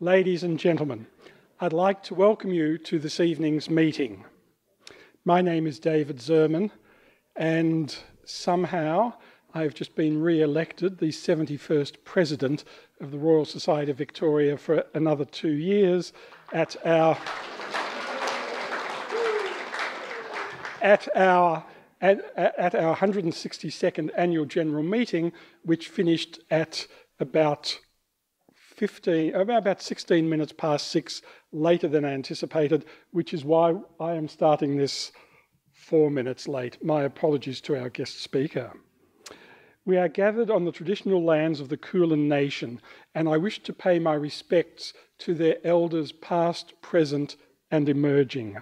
Ladies and gentlemen, I'd like to welcome you to this evening's meeting. My name is David Zerman, and somehow I've just been re elected the 71st President of the Royal Society of Victoria for another two years at our. at our at, at, our 162nd annual general meeting, which finished at about 15, about 16 minutes past six later than anticipated, which is why I am starting this four minutes late. My apologies to our guest speaker. We are gathered on the traditional lands of the Kulin Nation, and I wish to pay my respects to their elders past, present, and emerging.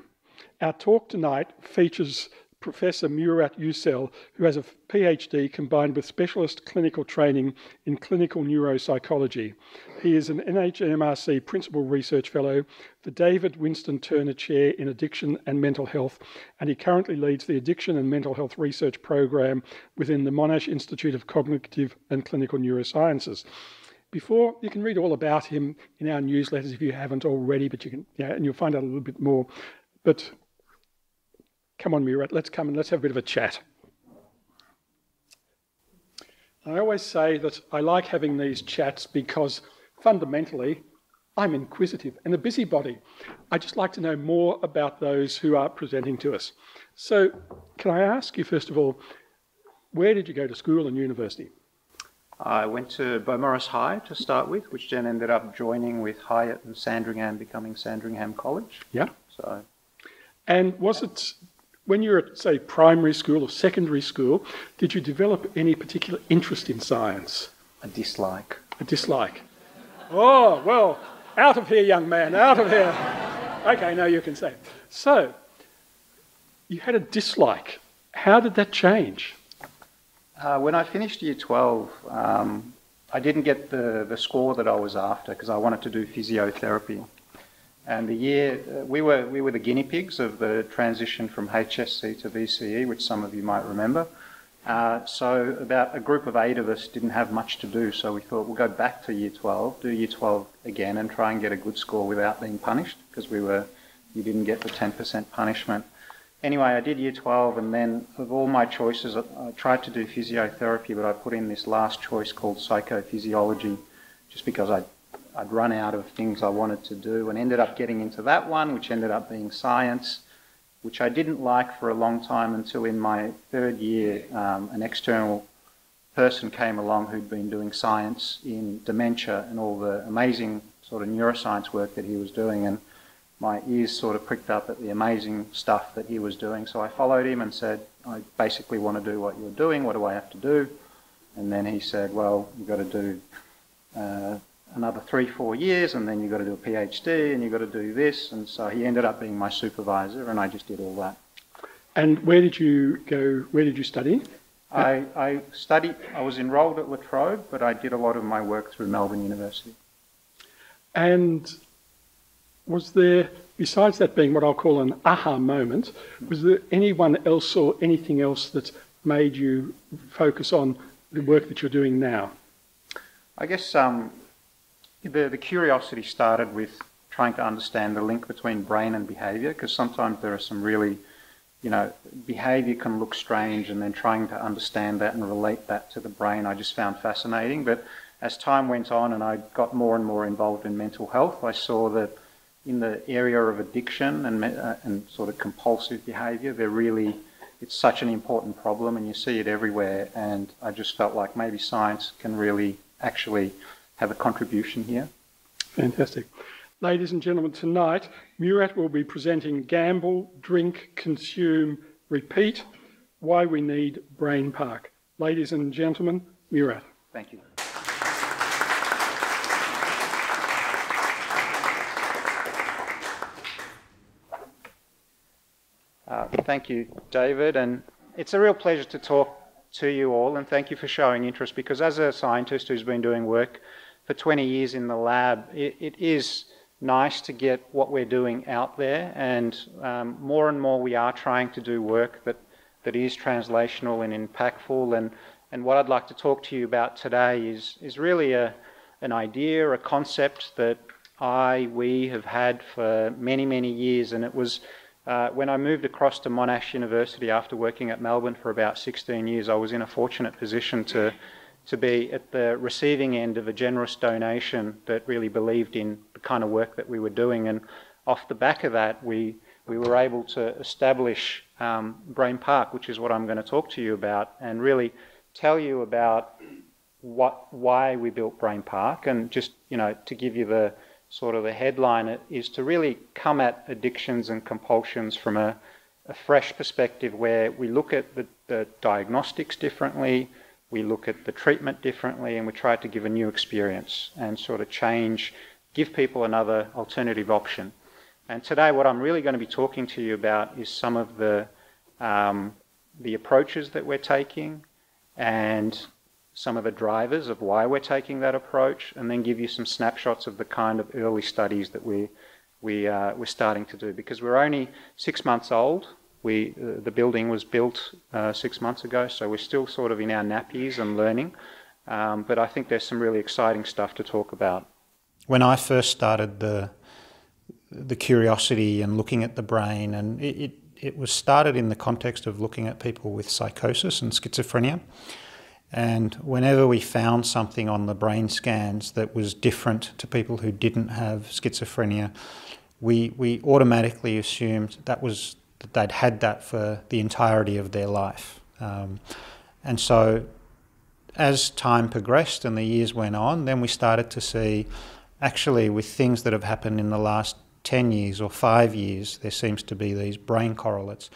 Our talk tonight features Professor Murat Yücel, who has a PhD combined with specialist clinical training in clinical neuropsychology. He is an NHMRC Principal Research Fellow, the David Winston Turner Chair in Addiction and Mental Health, and he currently leads the Addiction and Mental Health Research Program within the Monash Institute of Cognitive and Clinical Neurosciences before you can read all about him in our newsletters if you haven't already but you can yeah and you'll find out a little bit more but Come on, Murat, let's come and let's have a bit of a chat. I always say that I like having these chats because fundamentally I'm inquisitive and a busybody. I just like to know more about those who are presenting to us. So, can I ask you, first of all, where did you go to school and university? I went to Beaumaris High to start with, which then ended up joining with Highett and Sandringham, becoming Sandringham College. Yeah. So. And was it when you were at, say, primary school or secondary school, did you develop any particular interest in science? A dislike. A dislike. Oh, well, out of here, young man, out of here. Okay, now you can say. So, you had a dislike. How did that change? Uh, when I finished year 12, um, I didn't get the, the score that I was after because I wanted to do physiotherapy. And the year uh, we were we were the guinea pigs of the transition from HSC to VCE, which some of you might remember. Uh, so about a group of eight of us didn't have much to do, so we thought we'll go back to year 12, do year 12 again, and try and get a good score without being punished because we were you didn't get the 10% punishment. Anyway, I did year 12, and then of all my choices, I, I tried to do physiotherapy, but I put in this last choice called psychophysiology, just because I I'd run out of things I wanted to do and ended up getting into that one, which ended up being science, which I didn't like for a long time until in my third year, um, an external person came along who'd been doing science in dementia and all the amazing sort of neuroscience work that he was doing. And my ears sort of pricked up at the amazing stuff that he was doing. So I followed him and said, I basically want to do what you're doing. What do I have to do? And then he said, well, you've got to do uh, another three, four years, and then you've got to do a PhD, and you've got to do this. And so he ended up being my supervisor, and I just did all that. And where did you go? Where did you study? I, I studied, I was enrolled at La Trobe, but I did a lot of my work through Melbourne University. And was there, besides that being what I'll call an aha moment, was there anyone else or anything else that made you focus on the work that you're doing now? I guess um, the, the curiosity started with trying to understand the link between brain and behavior because sometimes there are some really, you know, behavior can look strange and then trying to understand that and relate that to the brain I just found fascinating. But as time went on and I got more and more involved in mental health, I saw that in the area of addiction and, uh, and sort of compulsive behavior, they're really, it's such an important problem and you see it everywhere. And I just felt like maybe science can really actually have a contribution here. Fantastic. Ladies and gentlemen, tonight Murat will be presenting Gamble, Drink, Consume, Repeat Why We Need Brain Park. Ladies and gentlemen, Murat. Thank you. Uh, thank you, David, and it's a real pleasure to talk to you all, and thank you for showing interest because, as a scientist who's been doing work for 20 years in the lab, it, it is nice to get what we're doing out there, and um, more and more we are trying to do work that, that is translational and impactful. And, and what I'd like to talk to you about today is, is really a, an idea, a concept that I, we have had for many, many years, and it was uh, when I moved across to Monash University after working at Melbourne for about 16 years, I was in a fortunate position to, to be at the receiving end of a generous donation that really believed in the kind of work that we were doing. And off the back of that, we, we were able to establish um, Brain Park, which is what I'm going to talk to you about, and really tell you about what, why we built Brain Park, and just you know to give you the sort of the headline is to really come at addictions and compulsions from a, a fresh perspective where we look at the, the, diagnostics differently, we look at the treatment differently, and we try to give a new experience and sort of change, give people another alternative option. And today, what I'm really going to be talking to you about is some of the um, the approaches that we're taking and some of the drivers of why we're taking that approach, and then give you some snapshots of the kind of early studies that we, we, uh, we're starting to do. Because we're only six months old. We, uh, the building was built uh, six months ago, so we're still sort of in our nappies and learning. Um, but I think there's some really exciting stuff to talk about. When I first started the the curiosity and looking at the brain, and it, it, it was started in the context of looking at people with psychosis and schizophrenia. And whenever we found something on the brain scans that was different to people who didn't have schizophrenia, we, we automatically assumed that was that they'd had that for the entirety of their life. Um, and so, as time progressed and the years went on, then we started to see actually with things that have happened in the last 10 years or five years, there seems to be these brain correlates,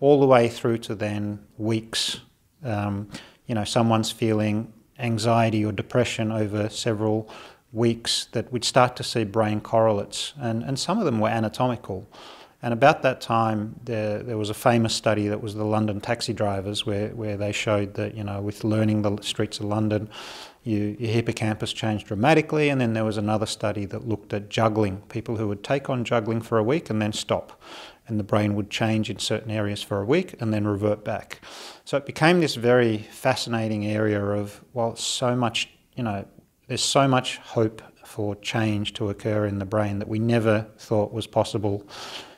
all the way through to then weeks. Um, you know, someone's feeling anxiety or depression over several weeks, that we'd start to see brain correlates, and, and some of them were anatomical. And about that time, there, there was a famous study that was the London taxi drivers, where, where they showed that, you know, with learning the streets of London, you, your hippocampus changed dramatically. And then there was another study that looked at juggling, people who would take on juggling for a week and then stop and the brain would change in certain areas for a week and then revert back. So it became this very fascinating area of, well, so much, you know, there's so much hope for change to occur in the brain that we never thought was possible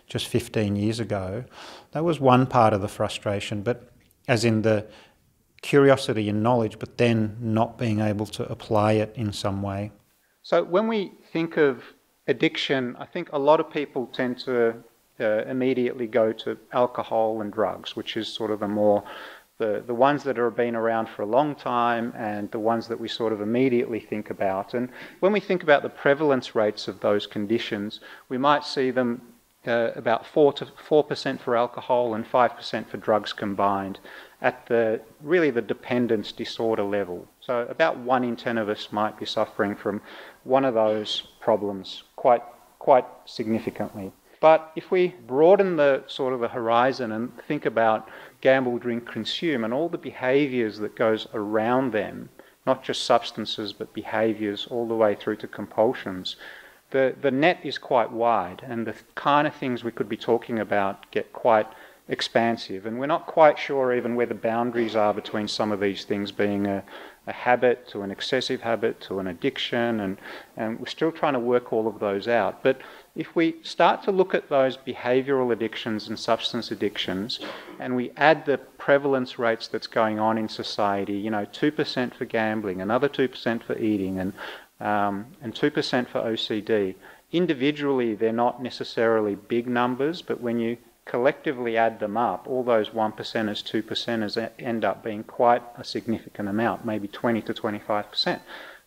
just 15 years ago. That was one part of the frustration, but as in the curiosity and knowledge, but then not being able to apply it in some way. So when we think of addiction, I think a lot of people tend to uh, immediately go to alcohol and drugs, which is sort of the more the, the ones that have been around for a long time and the ones that we sort of immediately think about. And when we think about the prevalence rates of those conditions, we might see them uh, about 4 to 4% for alcohol and 5% for drugs combined at the really the dependence disorder level. So about 1 in 10 of us might be suffering from one of those problems quite quite significantly. But if we broaden the sort of the horizon and think about gamble, drink, consume, and all the behaviours that goes around them, not just substances but behaviours all the way through to compulsions, the, the net is quite wide, and the kind of things we could be talking about get quite expansive. And we're not quite sure even where the boundaries are between some of these things being a, a habit to an excessive habit to an addiction, and, and we're still trying to work all of those out. But if we start to look at those behavioral addictions and substance addictions, and we add the prevalence rates that's going on in society, you know, 2% for gambling, another 2% for eating, and, um, and 2% for OCD, individually they're not necessarily big numbers, but when you collectively add them up, all those 1%ers, 2%ers end up being quite a significant amount, maybe 20 to 25%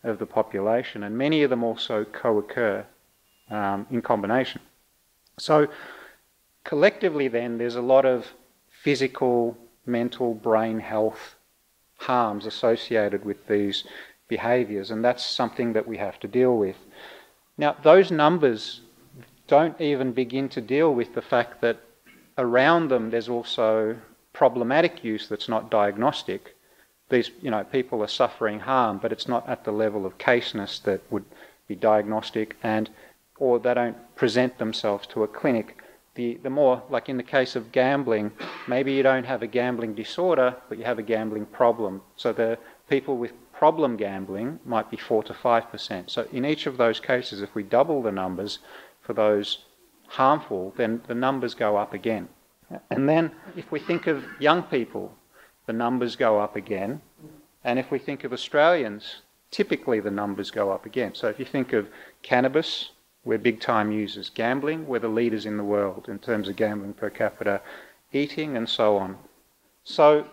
of the population, and many of them also co occur um, in combination. So, collectively, then, there's a lot of physical, mental, brain health harms associated with these behaviours, and that's something that we have to deal with. Now, those numbers don't even begin to deal with the fact that around them there's also problematic use that's not diagnostic. These, you know, people are suffering harm, but it's not at the level of caseness that would be diagnostic, and or they don't present themselves to a clinic. The, the more, like in the case of gambling, maybe you don't have a gambling disorder, but you have a gambling problem. So the, People with problem gambling might be 4 to 5%. So in each of those cases, if we double the numbers for those harmful, then the numbers go up again. And then if we think of young people, the numbers go up again. And if we think of Australians, typically the numbers go up again. So if you think of cannabis, we're big time users. Gambling, we're the leaders in the world in terms of gambling per capita, eating, and so on. So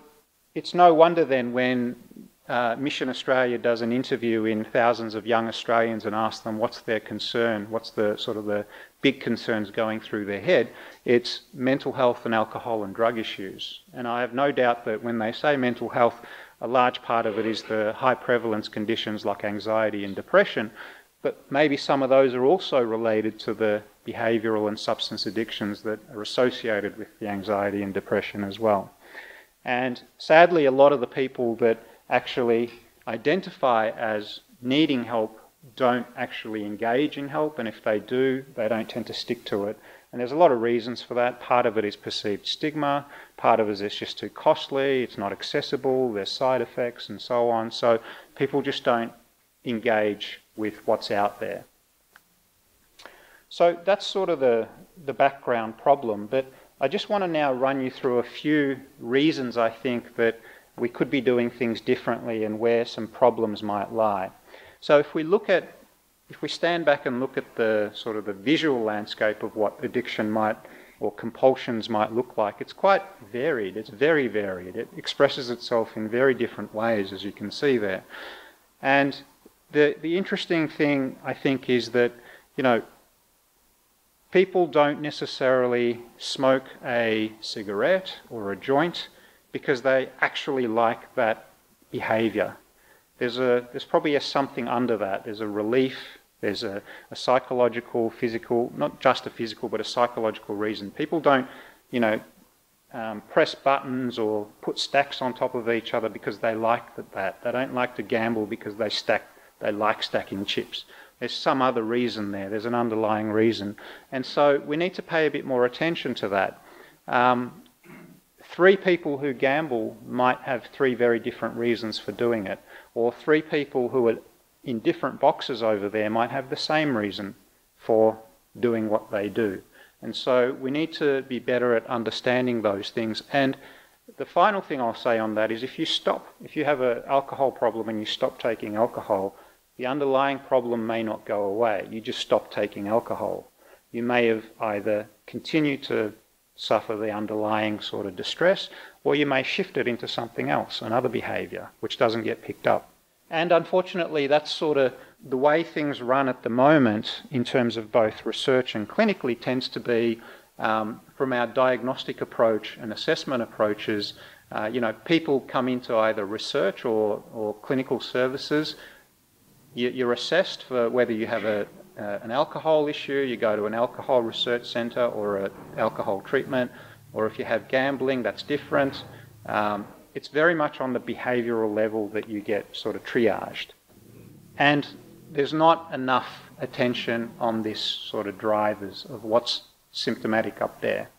it's no wonder then when uh, Mission Australia does an interview in thousands of young Australians and asks them what's their concern, what's the sort of the big concerns going through their head, it's mental health and alcohol and drug issues. And I have no doubt that when they say mental health, a large part of it is the high prevalence conditions like anxiety and depression, but maybe some of those are also related to the behavioural and substance addictions that are associated with the anxiety and depression as well. And sadly, a lot of the people that actually identify as needing help don't actually engage in help, and if they do, they don't tend to stick to it. And there's a lot of reasons for that. Part of it is perceived stigma, part of it is it's just too costly, it's not accessible, there's side effects, and so on. So people just don't engage with what's out there. So that's sort of the, the background problem, but I just want to now run you through a few reasons I think that we could be doing things differently and where some problems might lie. So if we look at, if we stand back and look at the sort of the visual landscape of what addiction might or compulsions might look like, it's quite varied. It's very varied. It expresses itself in very different ways, as you can see there. And the, the interesting thing, I think, is that, you know, people don't necessarily smoke a cigarette or a joint because they actually like that behavior. There's, a, there's probably a something under that. There's a relief, there's a, a psychological, physical, not just a physical, but a psychological reason. People don't, you know, um, press buttons or put stacks on top of each other because they like that. They don't like to gamble because they stack they like stacking chips. There's some other reason there. There's an underlying reason. And so we need to pay a bit more attention to that. Um, three people who gamble might have three very different reasons for doing it. Or three people who are in different boxes over there might have the same reason for doing what they do. And so we need to be better at understanding those things. And the final thing I'll say on that is if you stop, if you have an alcohol problem and you stop taking alcohol, the underlying problem may not go away. You just stop taking alcohol. You may have either continued to suffer the underlying sort of distress, or you may shift it into something else, another behavior, which doesn't get picked up. And unfortunately, that's sort of the way things run at the moment in terms of both research and clinically tends to be um, from our diagnostic approach and assessment approaches. Uh, you know, people come into either research or, or clinical services you, are assessed for whether you have a, uh, an alcohol issue, you go to an alcohol research centre or an alcohol treatment, or if you have gambling, that's different. Um, it's very much on the behavioural level that you get sort of triaged. And there's not enough attention on this sort of drivers of what's symptomatic up there.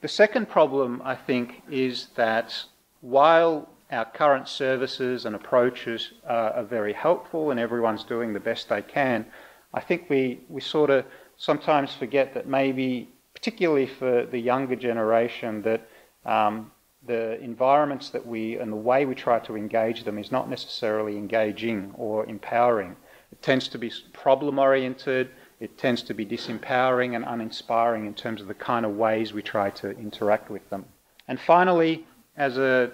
The second problem, I think, is that while our current services and approaches are, are very helpful and everyone's doing the best they can. I think we, we sort of sometimes forget that maybe, particularly for the younger generation, that um, the environments that we and the way we try to engage them is not necessarily engaging or empowering. It tends to be problem oriented, it tends to be disempowering and uninspiring in terms of the kind of ways we try to interact with them. And finally, as a,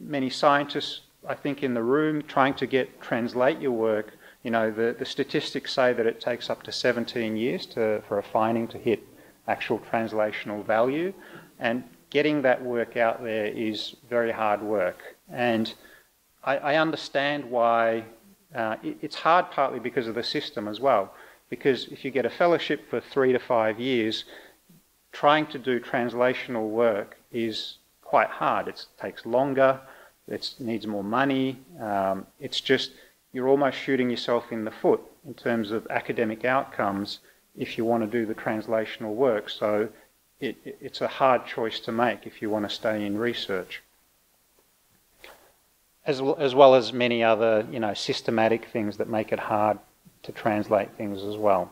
many scientists, I think, in the room trying to get translate your work, you know, the, the statistics say that it takes up to 17 years to, for a finding to hit actual translational value. And getting that work out there is very hard work. And I, I understand why uh, it, it's hard partly because of the system as well. Because if you get a fellowship for three to five years, trying to do translational work is quite hard. It takes longer, it needs more money. Um, it's just, you're almost shooting yourself in the foot in terms of academic outcomes if you want to do the translational work. So it, it's a hard choice to make if you want to stay in research. as, as well as many other, you know, systematic things that make it hard to translate things as well.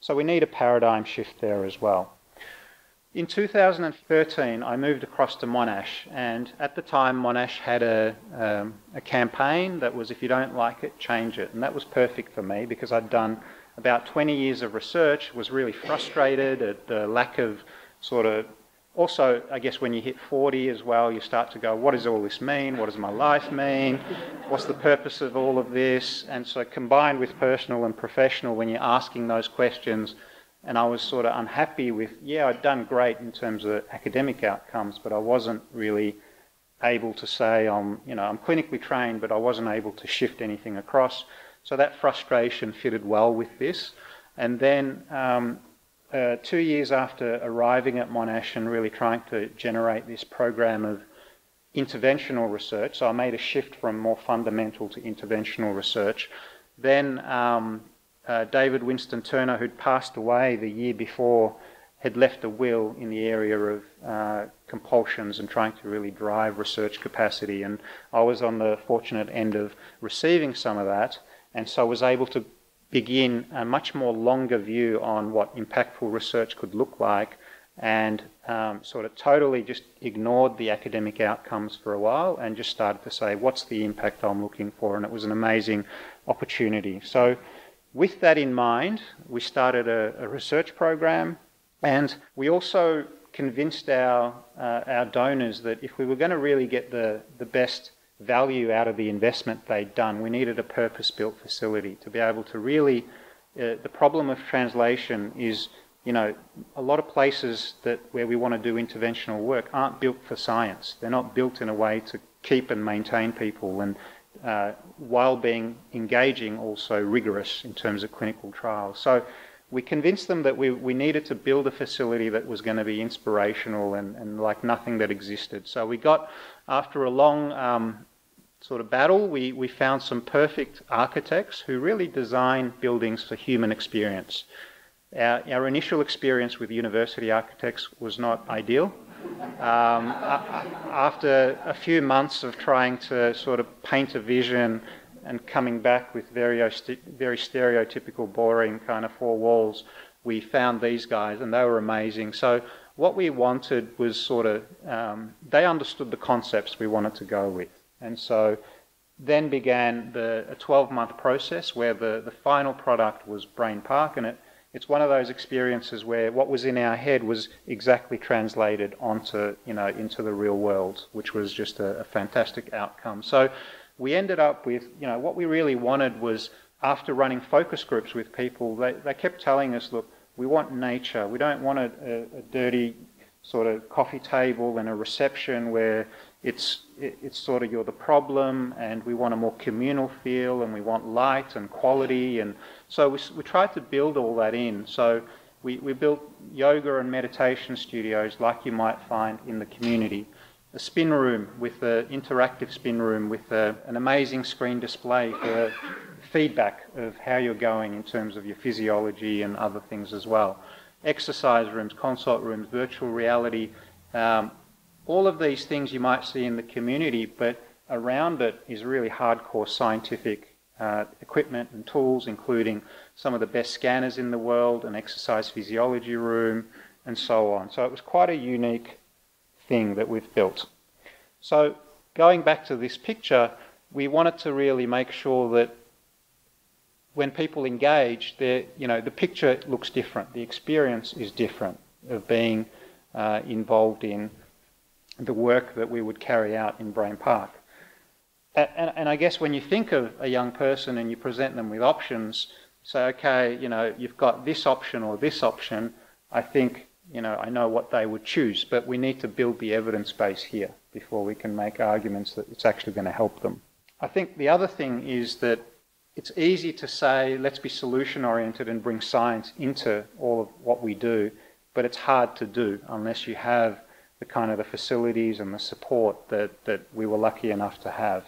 So we need a paradigm shift there as well. In 2013, I moved across to Monash, and at the time, Monash had a, um, a campaign that was if you don't like it, change it. And that was perfect for me because I'd done about 20 years of research, was really frustrated at the lack of sort of also, I guess when you hit 40 as well, you start to go, what does all this mean? What does my life mean? What's the purpose of all of this? And so, combined with personal and professional, when you're asking those questions, and I was sort of unhappy with, yeah, I'd done great in terms of academic outcomes, but I wasn't really able to say I'm, you know, I'm clinically trained, but I wasn't able to shift anything across. So that frustration fitted well with this. And then um, uh, two years after arriving at Monash and really trying to generate this program of interventional research, so I made a shift from more fundamental to interventional research. Then um, uh, David Winston Turner, who'd passed away the year before, had left a will in the area of uh, compulsions and trying to really drive research capacity. And I was on the fortunate end of receiving some of that, and so was able to begin a much more longer view on what impactful research could look like and um, sort of totally just ignored the academic outcomes for a while and just started to say, what's the impact I'm looking for? And it was an amazing opportunity. So, with that in mind, we started a, a research program and we also convinced our, uh, our donors that if we were going to really get the, the best value out of the investment they'd done. We needed a purpose built facility to be able to really. Uh, the problem of translation is, you know, a lot of places that where we want to do interventional work aren't built for science. They're not built in a way to keep and maintain people, and uh, while being engaging, also rigorous in terms of clinical trials. So. We convinced them that we, we needed to build a facility that was going to be inspirational and, and like nothing that existed. So we got, after a long um, sort of battle, we, we found some perfect architects who really design buildings for human experience. Our, our initial experience with university architects was not ideal. Um, after a few months of trying to sort of paint a vision and coming back with very, very stereotypical, boring kind of four walls, we found these guys and they were amazing. So what we wanted was sort of, um, they understood the concepts we wanted to go with. And so then began the, a 12 month process where the, the final product was Brain Park. And it, it's one of those experiences where what was in our head was exactly translated onto, you know, into the real world, which was just a, a fantastic outcome. So we ended up with, you know, what we really wanted was after running focus groups with people, they, they kept telling us, look, we want nature. We don't want a, a, a dirty sort of coffee table and a reception where it's it's sort of you're the problem, and we want a more communal feel, and we want light and quality, and so we, we tried to build all that in. So we, we built yoga and meditation studios like you might find in the community. A spin room with an interactive spin room with a, an amazing screen display for feedback of how you're going in terms of your physiology and other things as well. Exercise rooms, consult rooms, virtual reality, um, all of these things you might see in the community, but around it is really hardcore scientific uh, equipment and tools, including some of the best scanners in the world, an exercise physiology room, and so on. So it was quite a unique thing that we've built. So going back to this picture, we wanted to really make sure that when people engage, you know, the picture looks different. The experience is different of being uh, involved in the work that we would carry out in Brain Park. And, and, I guess when you think of a young person and you present them with options, say, okay, you know, you've got this option or this option, I think, you know, I know what they would choose, but we need to build the evidence base here before we can make arguments that it's actually going to help them. I think the other thing is that it's easy to say, let's be solution oriented and bring science into all of what we do, but it's hard to do unless you have the kind of the facilities and the support that, that we were lucky enough to have.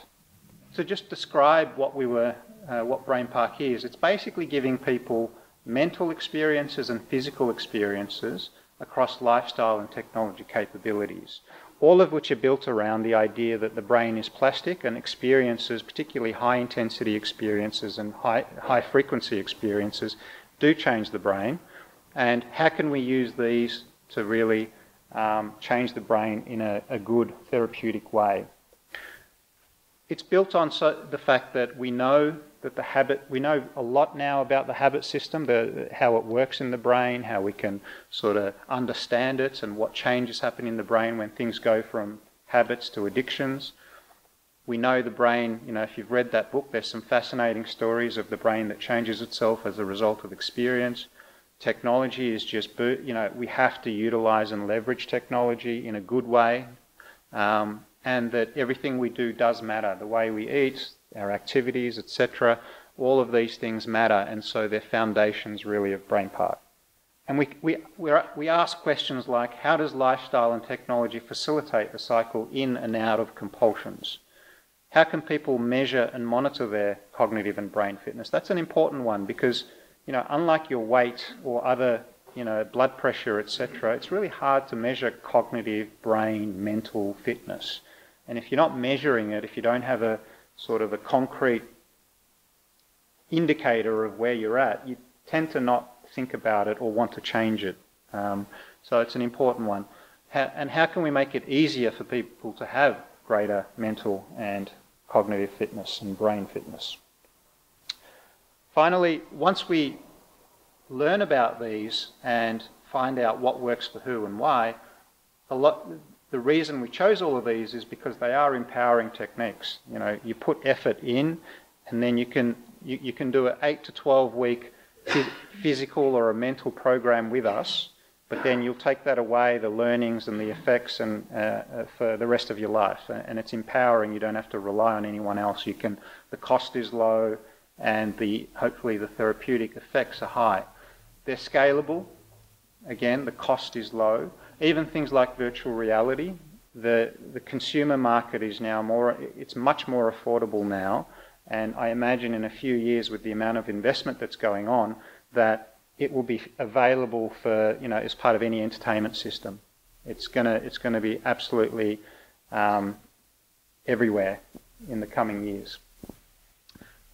So just describe what we were, uh, what Brain Park is. It's basically giving people mental experiences and physical experiences across lifestyle and technology capabilities. all of which are built around the idea that the brain is plastic and experiences, particularly high intensity experiences and high, high frequency experiences, do change the brain. And how can we use these to really um, change the brain in a, a, good therapeutic way? It's built on so, the fact that we know that the habit, we know a lot now about the habit system, the, how it works in the brain, how we can sort of understand it, and what changes happen in the brain when things go from habits to addictions. We know the brain, you know, if you've read that book, there's some fascinating stories of the brain that changes itself as a result of experience. Technology is just, you know, we have to utilize and leverage technology in a good way. Um, and that everything we do does matter. The way we eat, our activities, etc. All of these things matter, and so they're foundations really of BrainPark. And we, we, we ask questions like how does lifestyle and technology facilitate the cycle in and out of compulsions? How can people measure and monitor their cognitive and brain fitness? That's an important one because, you know, unlike your weight or other, you know, blood pressure, etc., it's really hard to measure cognitive, brain, mental fitness. And if you're not measuring it, if you don't have a sort of a concrete indicator of where you're at, you tend to not think about it or want to change it. Um, so it's an important one. How, and how can we make it easier for people to have greater mental and cognitive fitness and brain fitness? Finally, once we learn about these and find out what works for who and why, lot, the reason we chose all of these is because they are empowering techniques. You know, you put effort in, and then you can you, you can do an eight to twelve week physical or a mental program with us, but then you'll take that away, the learnings and the effects, and uh, uh, for the rest of your life. And it's empowering. You don't have to rely on anyone else. You can. The cost is low, and the hopefully the therapeutic effects are high. They're scalable. Again, the cost is low even things like virtual reality, the, the consumer market is now more, it's much more affordable now. And I imagine in a few years, with the amount of investment that's going on, that it will be available for, you know, as part of any entertainment system. It's going to it's gonna be absolutely um, everywhere in the coming years.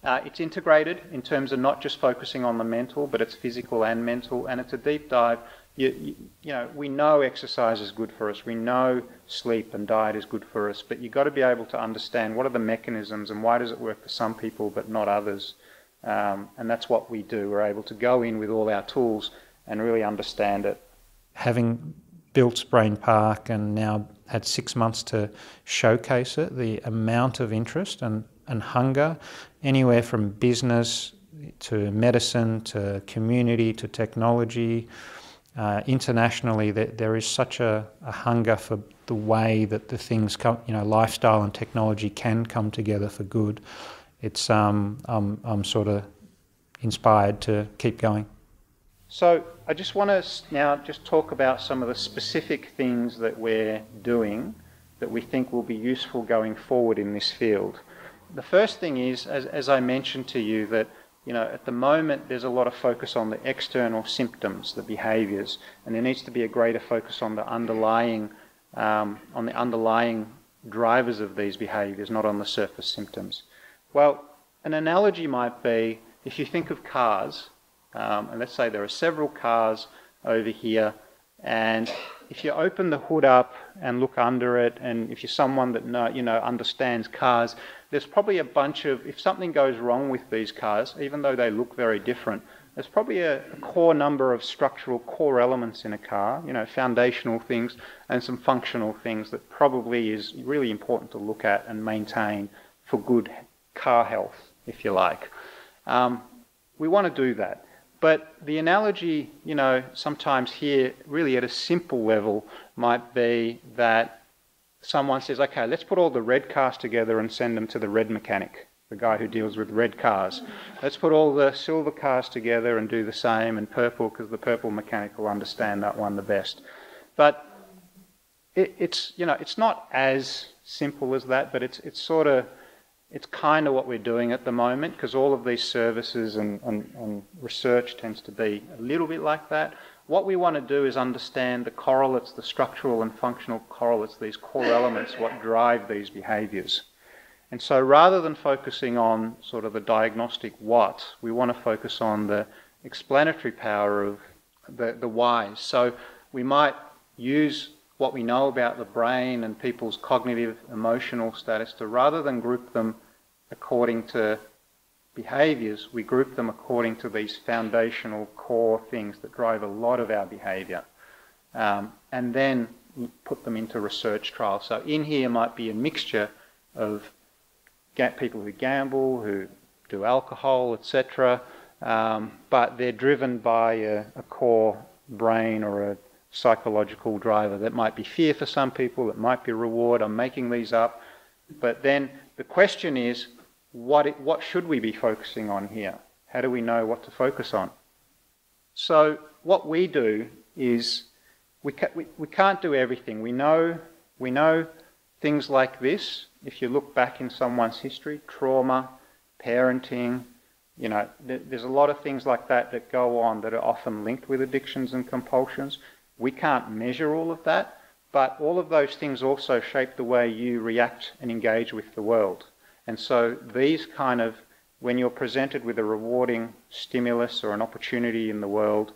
Uh, it's integrated in terms of not just focusing on the mental, but it's physical and mental, and it's a deep dive you, you, you, know, we know exercise is good for us. We know sleep and diet is good for us. But you've got to be able to understand what are the mechanisms and why does it work for some people but not others. Um, and that's what we do. We're able to go in with all our tools and really understand it. Having built BrainPark and now had six months to showcase it, the amount of interest and, and hunger, anywhere from business to medicine to community to technology, uh, internationally, there is such a, a, hunger for the way that the things come, you know, lifestyle and technology can come together for good. It's um, I'm, I'm sort of inspired to keep going. So I just want to now just talk about some of the specific things that we're doing that we think will be useful going forward in this field. The first thing is, as, as I mentioned to you, that you know, at the moment there's a lot of focus on the external symptoms, the behaviours, and there needs to be a greater focus on the underlying, um, on the underlying drivers of these behaviours, not on the surface symptoms. Well, an analogy might be if you think of cars, um, and let's say there are several cars over here, and if you open the hood up and look under it, and if you're someone that know, you know understands cars, there's probably a bunch of, if something goes wrong with these cars, even though they look very different, there's probably a, core number of structural core elements in a car, you know, foundational things and some functional things that probably is really important to look at and maintain for good car health, if you like. Um, we want to do that. But the analogy, you know, sometimes here, really at a simple level, might be that someone says, okay, let's put all the red cars together and send them to the red mechanic, the guy who deals with red cars. Let's put all the silver cars together and do the same, and purple, because the purple mechanic will understand that one the best. But it, it's, you know, it's not as simple as that, but it's, it's sort of, it's kind of what we're doing at the moment, because all of these services and, and, and research tends to be a little bit like that. What we want to do is understand the correlates, the structural and functional correlates, these core elements, what drive these behaviors. And so rather than focusing on sort of the diagnostic what, we want to focus on the explanatory power of the, the whys. So we might use what we know about the brain and people's cognitive emotional status to rather than group them according to behaviors, we group them according to these foundational core things that drive a lot of our behavior. Um, and then put them into research trials. So in here might be a mixture of people who gamble, who do alcohol, etc. Um, but they're driven by a, a, core brain or a psychological driver. That might be fear for some people, it might be reward. I'm making these up. But then the question is, what, it, what should we be focusing on here? How do we know what to focus on? So what we do is we, ca- we, we can't do everything. We know, we know things like this. If you look back in someone's history, trauma, parenting, you know, th- there's a lot of things like that that go on that are often linked with addictions and compulsions. We can't measure all of that, but all of those things also shape the way you react and engage with the world. And so these kind of, when you're presented with a rewarding stimulus or an opportunity in the world,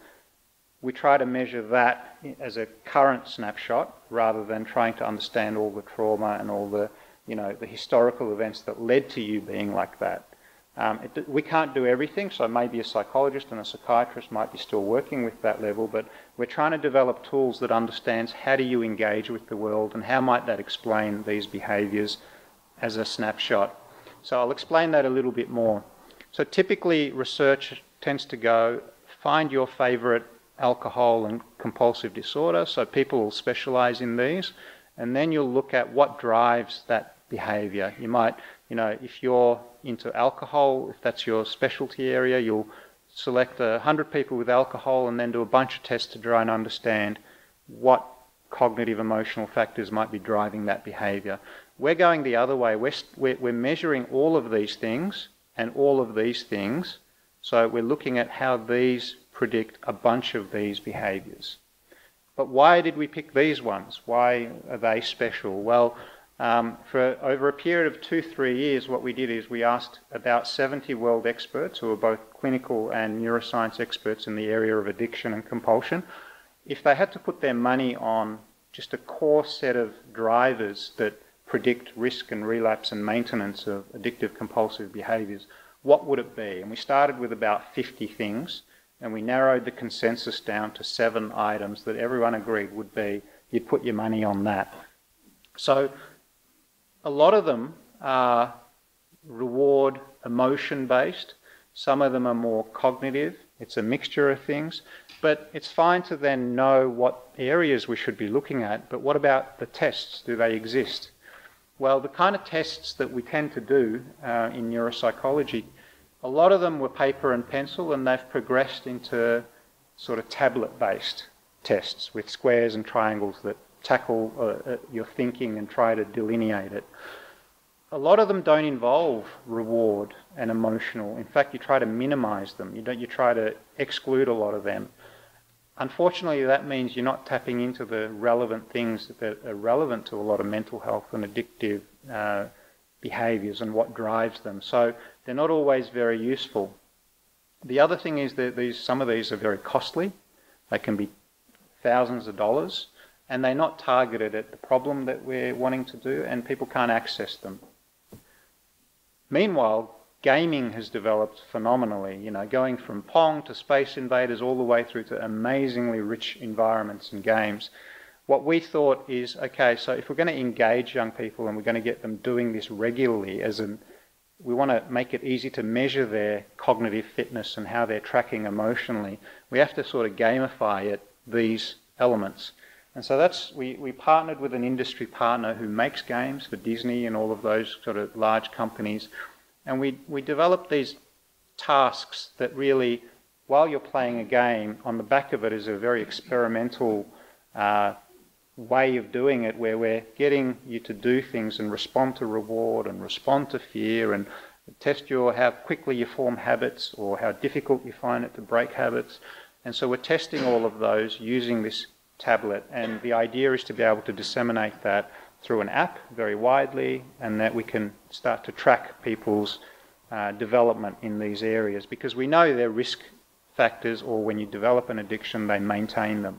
we try to measure that as a current snapshot rather than trying to understand all the trauma and all the, you know, the historical events that led to you being like that. Um, it, we can't do everything, so maybe a psychologist and a psychiatrist might be still working with that level, but we're trying to develop tools that understands how do you engage with the world and how might that explain these behaviours as a snapshot. So I'll explain that a little bit more. So typically research tends to go find your favourite alcohol and compulsive disorder, so people will specialise in these, and then you'll look at what drives that behaviour. You might, you know, if you're into alcohol, if that's your specialty area, you'll select a hundred people with alcohol and then do a bunch of tests to try and understand what cognitive emotional factors might be driving that behaviour. We're going the other way. We're, we're, measuring all of these things and all of these things. So we're looking at how these predict a bunch of these behaviours. But why did we pick these ones? Why are they special? Well, um, for over a period of two, three years, what we did is we asked about 70 world experts who are both clinical and neuroscience experts in the area of addiction and compulsion if they had to put their money on just a core set of drivers that predict risk and relapse and maintenance of addictive compulsive behaviours, what would it be? And we started with about 50 things and we narrowed the consensus down to seven items that everyone agreed would be you'd put your money on that. So a lot of them are reward emotion based, some of them are more cognitive, it's a mixture of things. But it's fine to then know what areas we should be looking at, but what about the tests? Do they exist? Well, the kind of tests that we tend to do uh, in neuropsychology, a lot of them were paper and pencil, and they've progressed into sort of tablet based tests with squares and triangles that tackle uh, uh, your thinking and try to delineate it a lot of them don't involve reward and emotional. In fact, you try to minimize them. You don't. You try to exclude a lot of them. Unfortunately, that means you're not tapping into the relevant things that are relevant to a lot of mental health and addictive uh, behaviors and what drives them. So they're not always very useful. The other thing is that these, some of these are very costly. They can be thousands of dollars, and they're not targeted at the problem that we're wanting to do, and people can't access them. Meanwhile, gaming has developed phenomenally, you know, going from Pong to Space Invaders all the way through to amazingly rich environments and games. What we thought is, okay, so if we're going to engage young people and we're going to get them doing this regularly as an we want to make it easy to measure their cognitive fitness and how they're tracking emotionally. We have to sort of gamify it, these elements. And so that's we, we partnered with an industry partner who makes games for Disney and all of those sort of large companies, and we we developed these tasks that really, while you're playing a game, on the back of it is a very experimental uh, way of doing it, where we're getting you to do things and respond to reward and respond to fear and test your how quickly you form habits or how difficult you find it to break habits And so we're testing all of those using this tablet. And the idea is to be able to disseminate that through an app very widely and that we can start to track people's uh, development in these areas because we know they're risk factors or when you develop an addiction, they maintain them.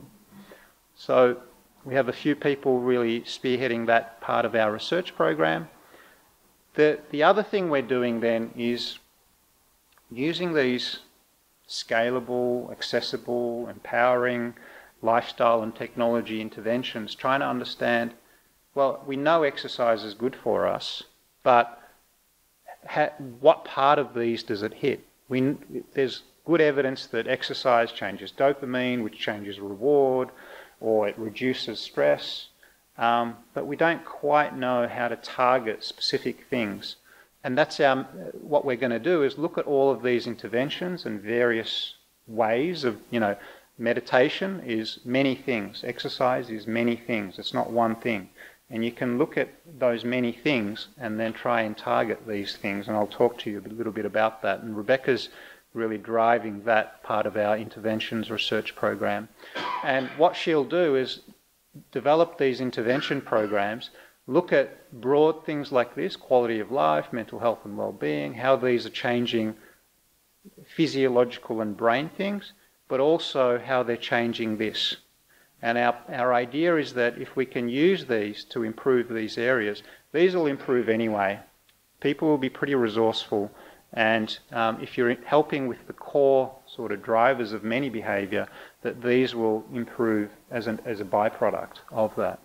So we have a few people really spearheading that part of our research program. The, the other thing we're doing then is using these scalable, accessible, empowering lifestyle and technology interventions, trying to understand well, we know exercise is good for us, but ha- what part of these does it hit? We, there's good evidence that exercise changes dopamine, which changes reward, or it reduces stress, um, but we don't quite know how to target specific things. And that's our, what we're going to do is look at all of these interventions and various ways of, you know, meditation is many things, exercise is many things, it's not one thing. And you can look at those many things and then try and target these things. And I'll talk to you a little bit about that. And Rebecca's really driving that part of our interventions research program. And what she'll do is develop these intervention programs, look at broad things like this quality of life, mental health and well being, how these are changing physiological and brain things, but also how they're changing this. And our, our idea is that if we can use these to improve these areas, these will improve anyway. People will be pretty resourceful. And um, if you're helping with the core sort of drivers of many behavior, that these will improve as, an, as a byproduct of that.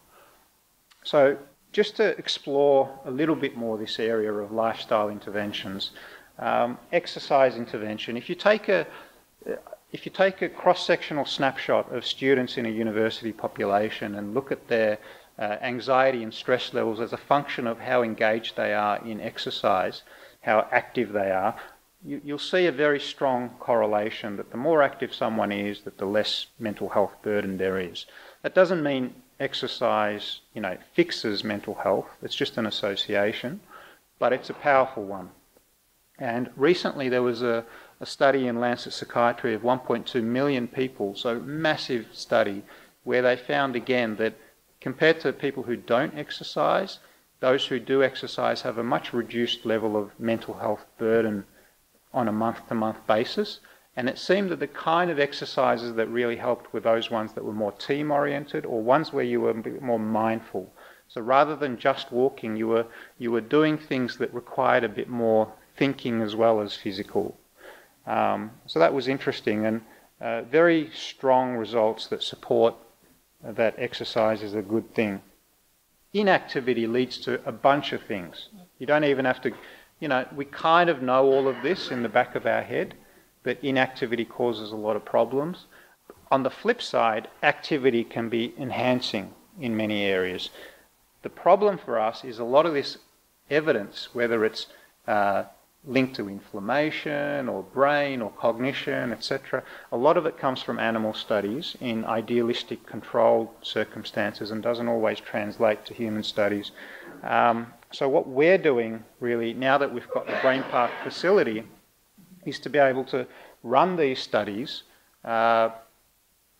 So, just to explore a little bit more this area of lifestyle interventions, um, exercise intervention. If you take a, if you take a cross-sectional snapshot of students in a university population and look at their uh, anxiety and stress levels as a function of how engaged they are in exercise, how active they are, you, will see a very strong correlation that the more active someone is, that the less mental health burden there is. That doesn't mean exercise, you know, fixes mental health. It's just an association, but it's a powerful one. And recently there was a, a study in Lancet Psychiatry of 1.2 million people, so massive study, where they found again that compared to people who don't exercise, those who do exercise have a much reduced level of mental health burden on a month to month basis. And it seemed that the kind of exercises that really helped were those ones that were more team oriented or ones where you were more mindful. So rather than just walking, you were, you were doing things that required a bit more thinking as well as physical. Um, so that was interesting and uh, very strong results that support that exercise is a good thing. Inactivity leads to a bunch of things. You don't even have to, you know, we kind of know all of this in the back of our head, but inactivity causes a lot of problems. On the flip side, activity can be enhancing in many areas. The problem for us is a lot of this evidence, whether it's uh, linked to inflammation or brain or cognition, etc. A lot of it comes from animal studies in idealistic controlled circumstances and doesn't always translate to human studies. Um, so what we're doing really now that we've got the Brain Park facility is to be able to run these studies uh,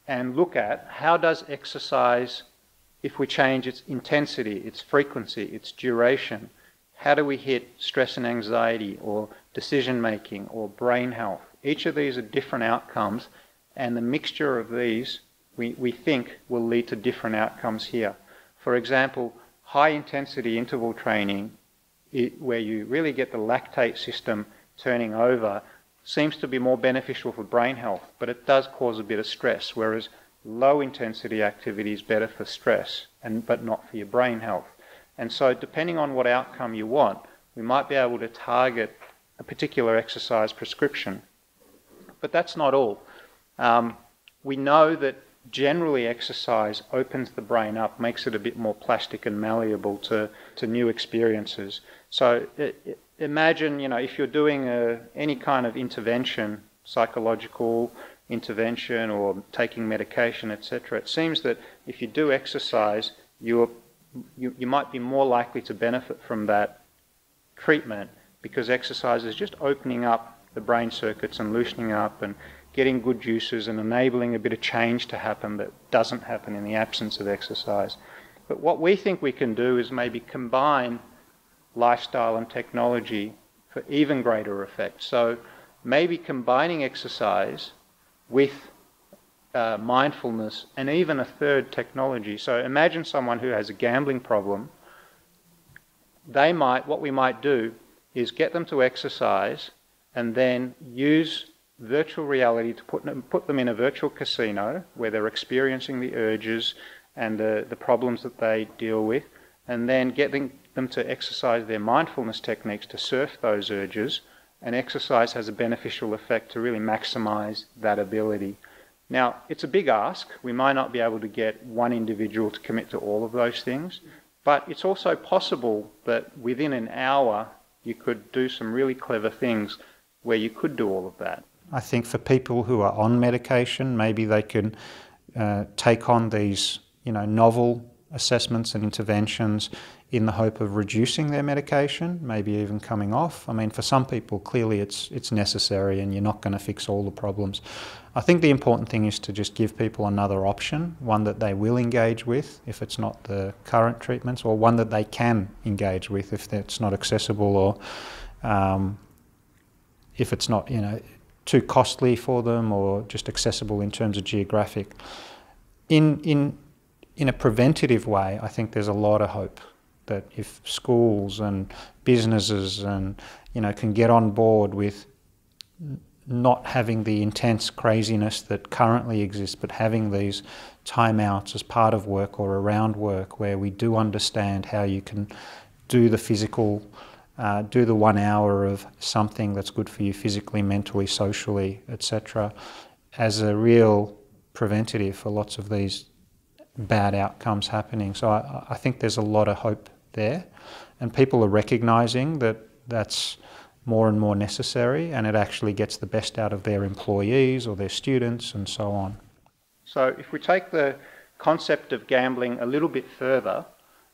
and look at how does exercise, if we change its intensity, its frequency, its duration, how do we hit stress and anxiety or decision making or brain health? Each of these are different outcomes, and the mixture of these we, we think will lead to different outcomes here. For example, high intensity interval training, it, where you really get the lactate system turning over, seems to be more beneficial for brain health, but it does cause a bit of stress, whereas low intensity activity is better for stress, and, but not for your brain health. And so, depending on what outcome you want, we might be able to target a particular exercise prescription. But that's not all. Um, we know that generally exercise opens the brain up, makes it a bit more plastic and malleable to, to new experiences. So it, imagine, you know, if you're doing a, any kind of intervention, psychological intervention or taking medication, etc., it seems that if you do exercise, you're you, you might be more likely to benefit from that treatment because exercise is just opening up the brain circuits and loosening up and getting good juices and enabling a bit of change to happen that doesn't happen in the absence of exercise. But what we think we can do is maybe combine lifestyle and technology for even greater effect. So maybe combining exercise with uh, mindfulness and even a third technology. So imagine someone who has a gambling problem. They might, what we might do is get them to exercise and then use virtual reality to put them, put them in a virtual casino where they're experiencing the urges and the, the problems that they deal with, and then getting them to exercise their mindfulness techniques to surf those urges. And exercise has a beneficial effect to really maximize that ability. Now, it's a big ask. We might not be able to get one individual to commit to all of those things, but it's also possible that within an hour you could do some really clever things where you could do all of that. I think for people who are on medication, maybe they can uh, take on these, you know, novel assessments and interventions in the hope of reducing their medication, maybe even coming off. I mean, for some people, clearly it's it's necessary, and you're not going to fix all the problems. I think the important thing is to just give people another option, one that they will engage with if it's not the current treatments, or one that they can engage with if it's not accessible or um, if it's not, you know, too costly for them or just accessible in terms of geographic. In in in a preventative way, I think there's a lot of hope that if schools and businesses and you know can get on board with not having the intense craziness that currently exists, but having these timeouts as part of work or around work where we do understand how you can do the physical, uh, do the one hour of something that's good for you physically, mentally, socially, etc., as a real preventative for lots of these bad outcomes happening. So I, I think there's a lot of hope there, and people are recognizing that that's more and more necessary and it actually gets the best out of their employees or their students and so on. So, if we take the concept of gambling a little bit further,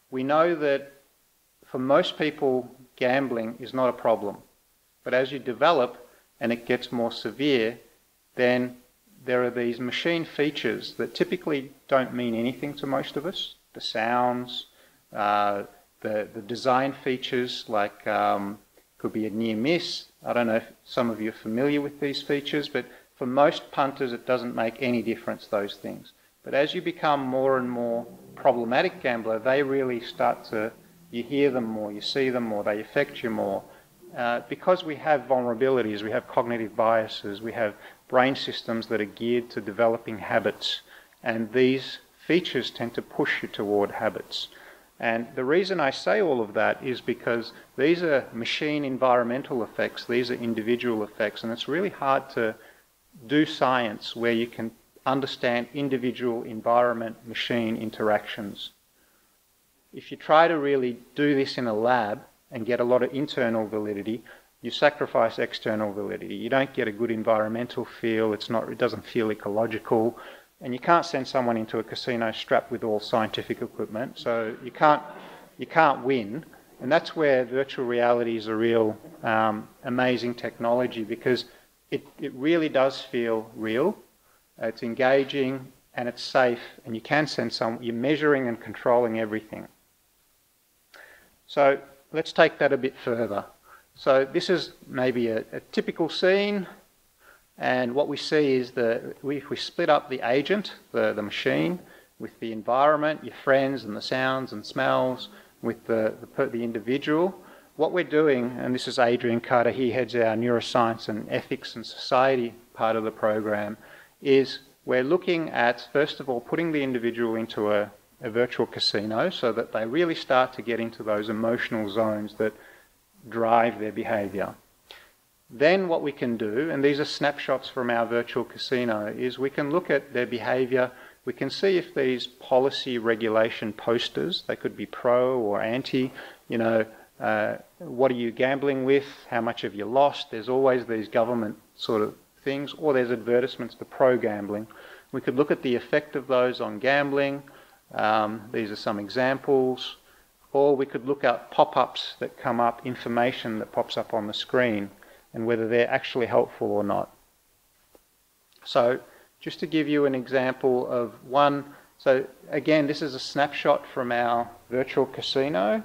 we know that for most people, gambling is not a problem. But as you develop and it gets more severe, then there are these machine features that typically don't mean anything to most of us the sounds, uh, the, the design features like um, could be a near miss. I don't know if some of you are familiar with these features, but for most punters, it doesn't make any difference, those things. But as you become more and more problematic gambler, they really start to, you hear them more, you see them more, they affect you more. Uh, because we have vulnerabilities, we have cognitive biases, we have brain systems that are geared to developing habits, and these features tend to push you toward habits. And the reason I say all of that is because these are machine environmental effects, these are individual effects, and it's really hard to do science where you can understand individual environment machine interactions. If you try to really do this in a lab and get a lot of internal validity, you sacrifice external validity. You don't get a good environmental feel, it's not, it doesn't feel ecological, and you can't send someone into a casino strapped with all scientific equipment, so you can't, you can't win. And that's where virtual reality is a real um, amazing technology because it, it really does feel real. It's engaging and it's safe, and you can send some, you're measuring and controlling everything. So let's take that a bit further. So this is maybe a, a typical scene. And what we see is that if we split up the agent, the, the machine, with the environment, your friends and the sounds and smells, with the, the, the individual, what we're doing, and this is Adrian Carter, he heads our neuroscience and ethics and society part of the program, is we're looking at, first of all, putting the individual into a, a virtual casino so that they really start to get into those emotional zones that drive their behavior. Then what we can do, and these are snapshots from our virtual casino, is we can look at their behaviour. We can see if these policy regulation posters, they could be pro or anti, you know, uh, what are you gambling with? How much have you lost? There's always these government sort of things, or there's advertisements for pro gambling. We could look at the effect of those on gambling. Um, these are some examples. Or we could look at pop ups that come up, information that pops up on the screen and whether they're actually helpful or not. So just to give you an example of one, so again, this is a snapshot from our virtual casino.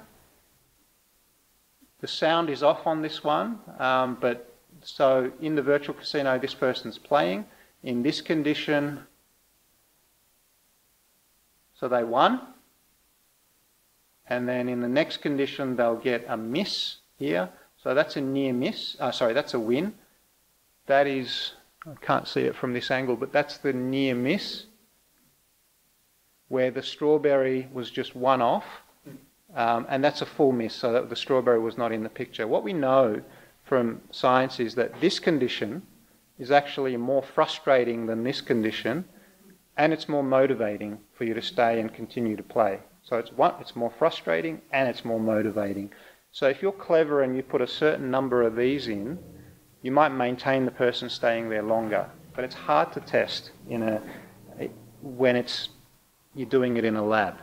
The sound is off on this one, um, but so in the virtual casino, this person's playing. In this condition, so they won. And then in the next condition, they'll get a miss here. So that's a near miss. Uh, sorry, that's a win. That is, I can't see it from this angle, but that's the near miss, where the strawberry was just one off. Um, and that's a full miss, so that the strawberry was not in the picture. What we know from science is that this condition is actually more frustrating than this condition, and it's more motivating for you to stay and continue to play. So it's one, it's more frustrating and it's more motivating. So if you're clever and you put a certain number of these in, you might maintain the person staying there longer. But it's hard to test in a when it's you're doing it in a lab.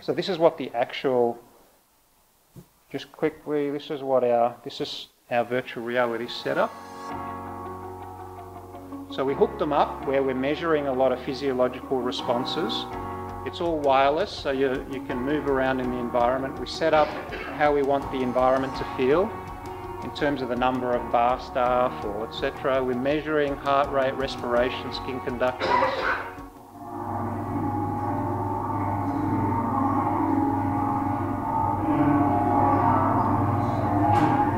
So this is what the actual just quickly this is what our this is our virtual reality setup. So we hooked them up where we're measuring a lot of physiological responses. It's all wireless, so you, you can move around in the environment. We set up how we want the environment to feel in terms of the number of bar staff or etc. We're measuring heart rate, respiration, skin conductance.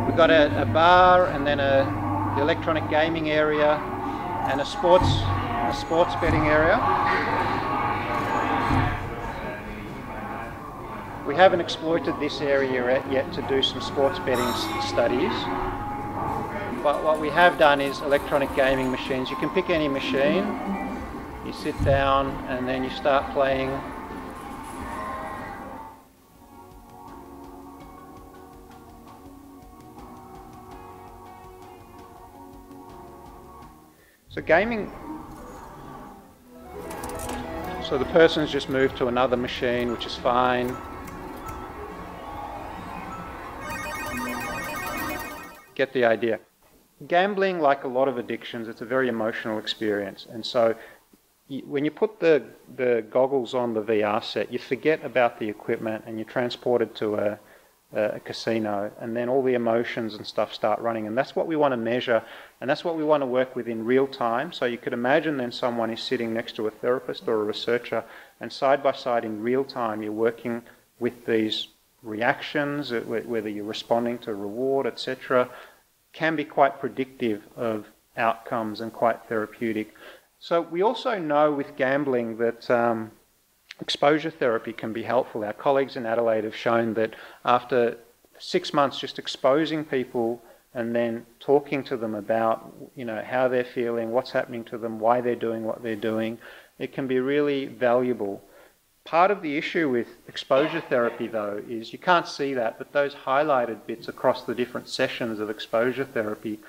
We've got a, a bar and then a the electronic gaming area and a sports a sports betting area. We haven't exploited this area yet to do some sports betting studies. But what we have done is electronic gaming machines. You can pick any machine, you sit down and then you start playing So gaming so the person's just moved to another machine, which is fine. Get the idea. Gambling, like a lot of addictions, it's a very emotional experience. And so when you put the, the goggles on the VR set, you forget about the equipment and you're transported to a, a casino, and then all the emotions and stuff start running. And that's what we want to measure, and that's what we want to work with in real time. So you could imagine then someone is sitting next to a therapist or a researcher, and side by side in real time, you're working with these reactions, uh, whether you're responding to reward, etc., can be quite predictive of outcomes and quite therapeutic. So we also know with gambling that um, exposure therapy can be helpful. Our colleagues in Adelaide have shown that after six months just exposing people and then talking to them about you know how they're feeling, what's happening to them, why they're doing what they're doing, it can be really valuable. Part of the issue with exposure therapy, though, is you can't see that, but those highlighted bits across the different sessions of exposure therapy,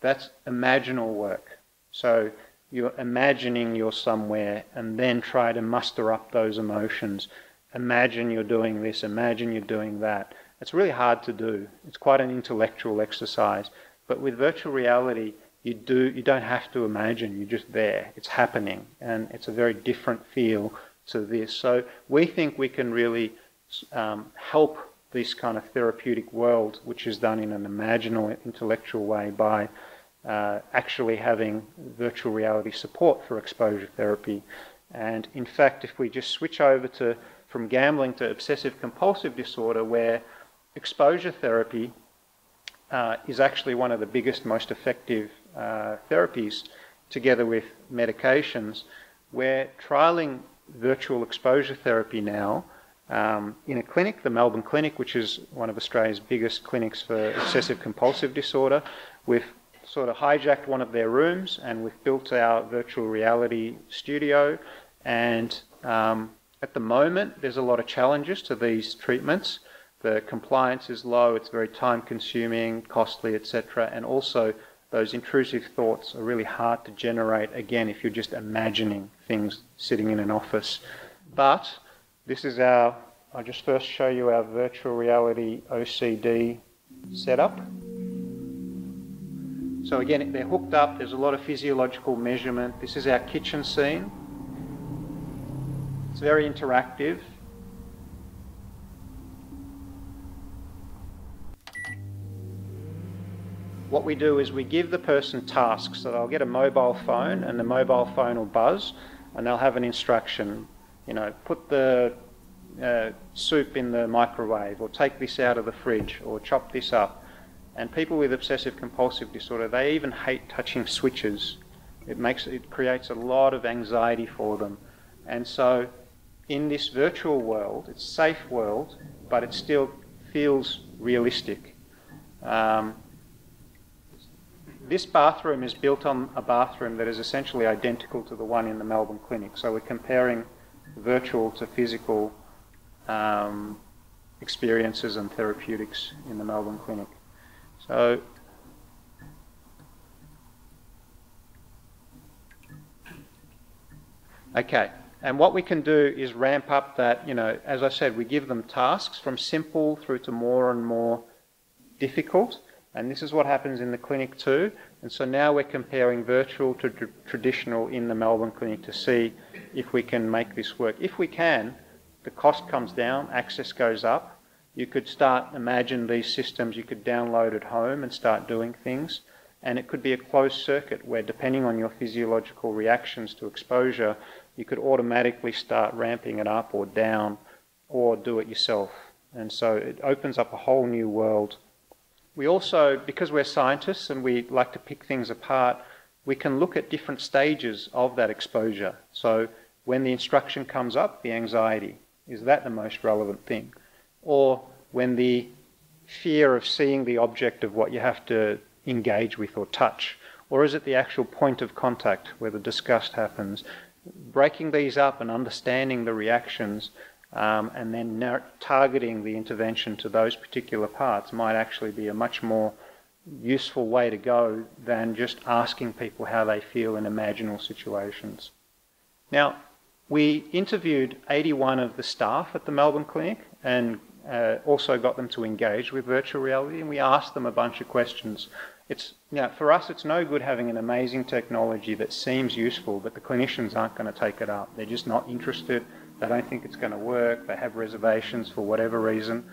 that's imaginal work. So you're imagining you're somewhere and then try to muster up those emotions. Imagine you're doing this, imagine you're doing that. It's really hard to do. It's quite an intellectual exercise. But with virtual reality, you do you don't have to imagine, you're just there. It's happening and it's a very different feel to this. So we think we can really um, help this kind of therapeutic world, which is done in an imaginal, intellectual way by uh, actually having virtual reality support for exposure therapy. And in fact, if we just switch over to from gambling to obsessive compulsive disorder, where exposure therapy uh, is actually one of the biggest, most effective uh, therapies, together with medications, we're trialing virtual exposure therapy now um, in a clinic, the Melbourne Clinic, which is one of Australia's biggest clinics for obsessive compulsive disorder. We've sort of hijacked one of their rooms and we've built our virtual reality studio. And um, at the moment, there's a lot of challenges to these treatments. The compliance is low, it's very time consuming, costly, etc. And also, those intrusive thoughts are really hard to generate again if you're just imagining things sitting in an office. But this is our, I'll just first show you our virtual reality OCD setup. So again, they're hooked up. There's a lot of physiological measurement. This is our kitchen scene. It's very interactive. What we do is we give the person tasks. So they'll get a mobile phone and the mobile phone will buzz and they'll have an instruction. You know, put the uh, soup in the microwave or take this out of the fridge or chop this up. And people with obsessive compulsive disorder, they even hate touching switches. It makes it creates a lot of anxiety for them. And so in this virtual world, it's safe world, but it still feels realistic. Um, this bathroom is built on a bathroom that is essentially identical to the one in the Melbourne Clinic. So we're comparing virtual to physical um, experiences and therapeutics in the Melbourne Clinic. So Okay, and what we can do is ramp up that, you know, as I said, we give them tasks from simple through to more and more difficult. And this is what happens in the clinic too. And so now we're comparing virtual to tr- traditional in the Melbourne clinic to see if we can make this work. If we can, the cost comes down, access goes up. You could start imagine these systems you could download at home and start doing things. And it could be a closed circuit where, depending on your physiological reactions to exposure, you could automatically start ramping it up or down or do it yourself. And so it opens up a whole new world we also, because we're scientists and we like to pick things apart, we can look at different stages of that exposure. So when the instruction comes up, the anxiety, is that the most relevant thing? Or when the fear of seeing the object of what you have to engage with or touch? Or is it the actual point of contact where the disgust happens? Breaking these up and understanding the reactions um, and then targeting the intervention to those particular parts might actually be a much more useful way to go than just asking people how they feel in imaginal situations. Now, we interviewed 81 of the staff at the Melbourne Clinic and uh, also got them to engage with virtual reality, and we asked them a bunch of questions. It's you know, for us, it's no good having an amazing technology that seems useful, but the clinicians aren't going to take it up. They're just not interested. They don't think it's going to work. They have reservations for whatever reason.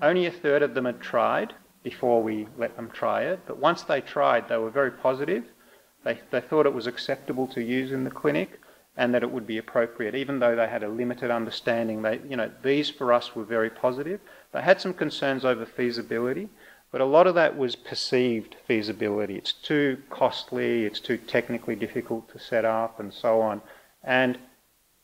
Only a third of them had tried before we let them try it. But once they tried, they were very positive. They, they thought it was acceptable to use in the clinic and that it would be appropriate, even though they had a limited understanding. They, you know, these for us were very positive. They had some concerns over feasibility, but a lot of that was perceived feasibility. It's too costly, it's too technically difficult to set up, and so on. And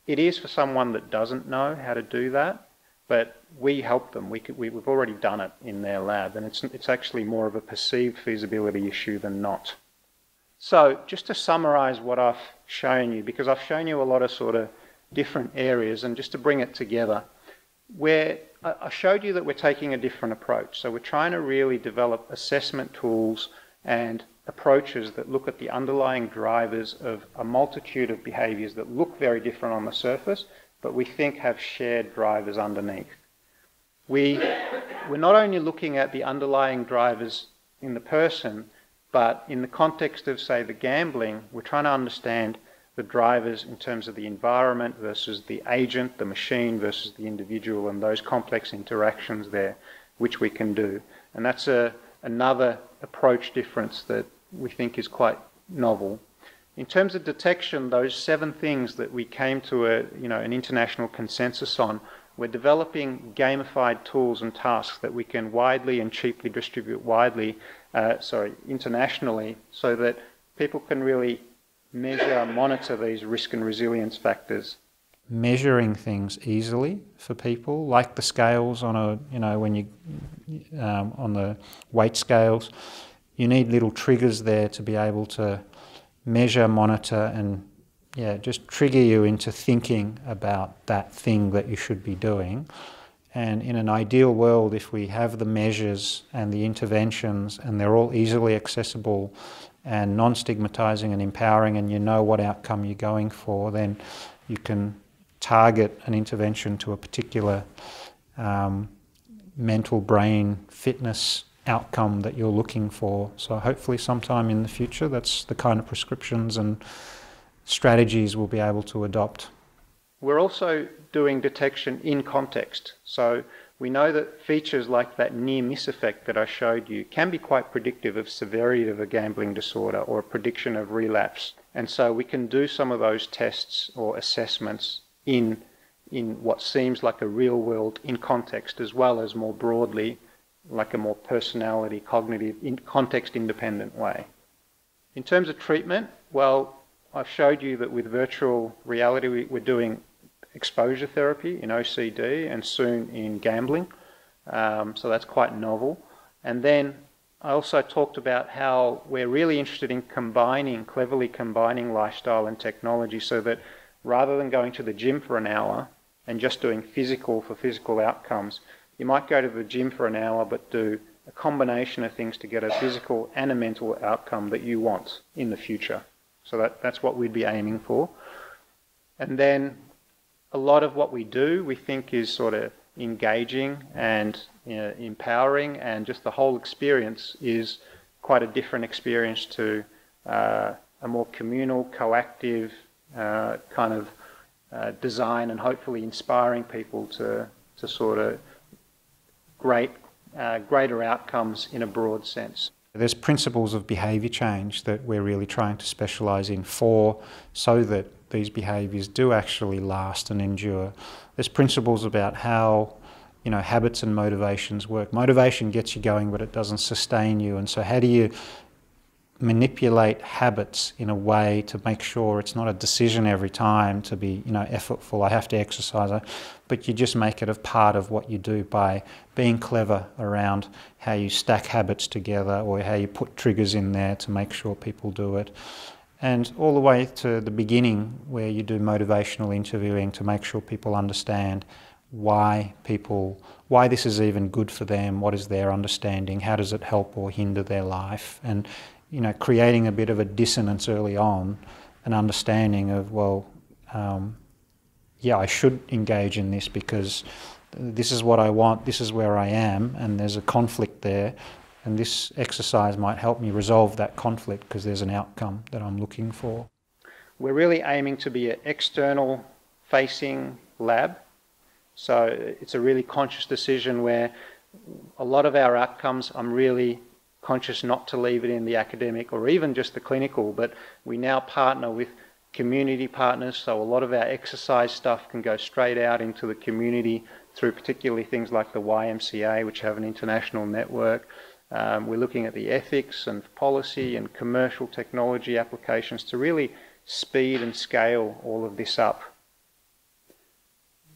it is for someone that doesn't know how to do that, but we help them. We could, we, have already done it in their lab, and it's, it's actually more of a perceived feasibility issue than not. So, just to summarize what I've shown you, because I've shown you a lot of sort of different areas, and just to bring it together, where I showed you that we're taking a different approach. So, we're trying to really develop assessment tools and approaches that look at the underlying drivers of a multitude of behaviors that look very different on the surface, but we think have shared drivers underneath. We, we're not only looking at the underlying drivers in the person, but in the context of, say, the gambling, we're trying to understand the drivers in terms of the environment versus the agent, the machine versus the individual, and those complex interactions there, which we can do. And that's a, another approach difference that we think is quite novel. In terms of detection, those seven things that we came to a, you know, an international consensus on, we're developing gamified tools and tasks that we can widely and cheaply distribute widely, uh, sorry, internationally, so that people can really measure, monitor these risk and resilience factors. Measuring things easily for people, like the scales on a, you know, when you, um, on the weight scales, you need little triggers there to be able to measure, monitor, and yeah, just trigger you into thinking about that thing that you should be doing. And in an ideal world, if we have the measures and the interventions and they're all easily accessible and non stigmatizing and empowering, and you know what outcome you're going for, then you can target an intervention to a particular um, mental brain fitness outcome that you're looking for. So hopefully, sometime in the future, that's the kind of prescriptions and strategies we'll be able to adopt. We're also doing detection in context. So we know that features like that near miss effect that I showed you can be quite predictive of severity of a gambling disorder or a prediction of relapse. And so we can do some of those tests or assessments in in what seems like a real world in context as well as more broadly like a more personality cognitive in context independent way. In terms of treatment, well, I've showed you that with virtual reality we're doing exposure therapy in OCD and soon in gambling. Um, so that's quite novel. And then I also talked about how we're really interested in combining, cleverly combining lifestyle and technology so that rather than going to the gym for an hour and just doing physical for physical outcomes, you might go to the gym for an hour but do a combination of things to get a physical and a mental outcome that you want in the future. So that, that's what we'd be aiming for. And then a lot of what we do we think is sort of engaging and you know, empowering, and just the whole experience is quite a different experience to uh, a more communal, coactive uh, kind of uh, design, and hopefully inspiring people to to sort of great uh, greater outcomes in a broad sense. There's principles of behaviour change that we're really trying to specialise in for so that these behaviours do actually last and endure. There's principles about how you know habits and motivations work. Motivation gets you going, but it doesn't sustain you. And so, how do you manipulate habits in a way to make sure it's not a decision every time to be you know effortful? I have to exercise, but you just make it a part of what you do by being clever around how you stack habits together or how you put triggers in there to make sure people do it and all the way to the beginning where you do motivational interviewing to make sure people understand why people why this is even good for them what is their understanding how does it help or hinder their life and you know creating a bit of a dissonance early on an understanding of well um, yeah I should engage in this because this is what I want this is where I am and there's a conflict there and this exercise might help me resolve that conflict because there's an outcome that I'm looking for. We're really aiming to be an external facing lab. So it's a really conscious decision where a lot of our outcomes, I'm really conscious not to leave it in the academic or even just the clinical, but we now partner with community partners. So a lot of our exercise stuff can go straight out into the community through particularly things like the YMCA, which have an international network. Um, we're looking at the ethics and policy and commercial technology applications to really speed and scale all of this up.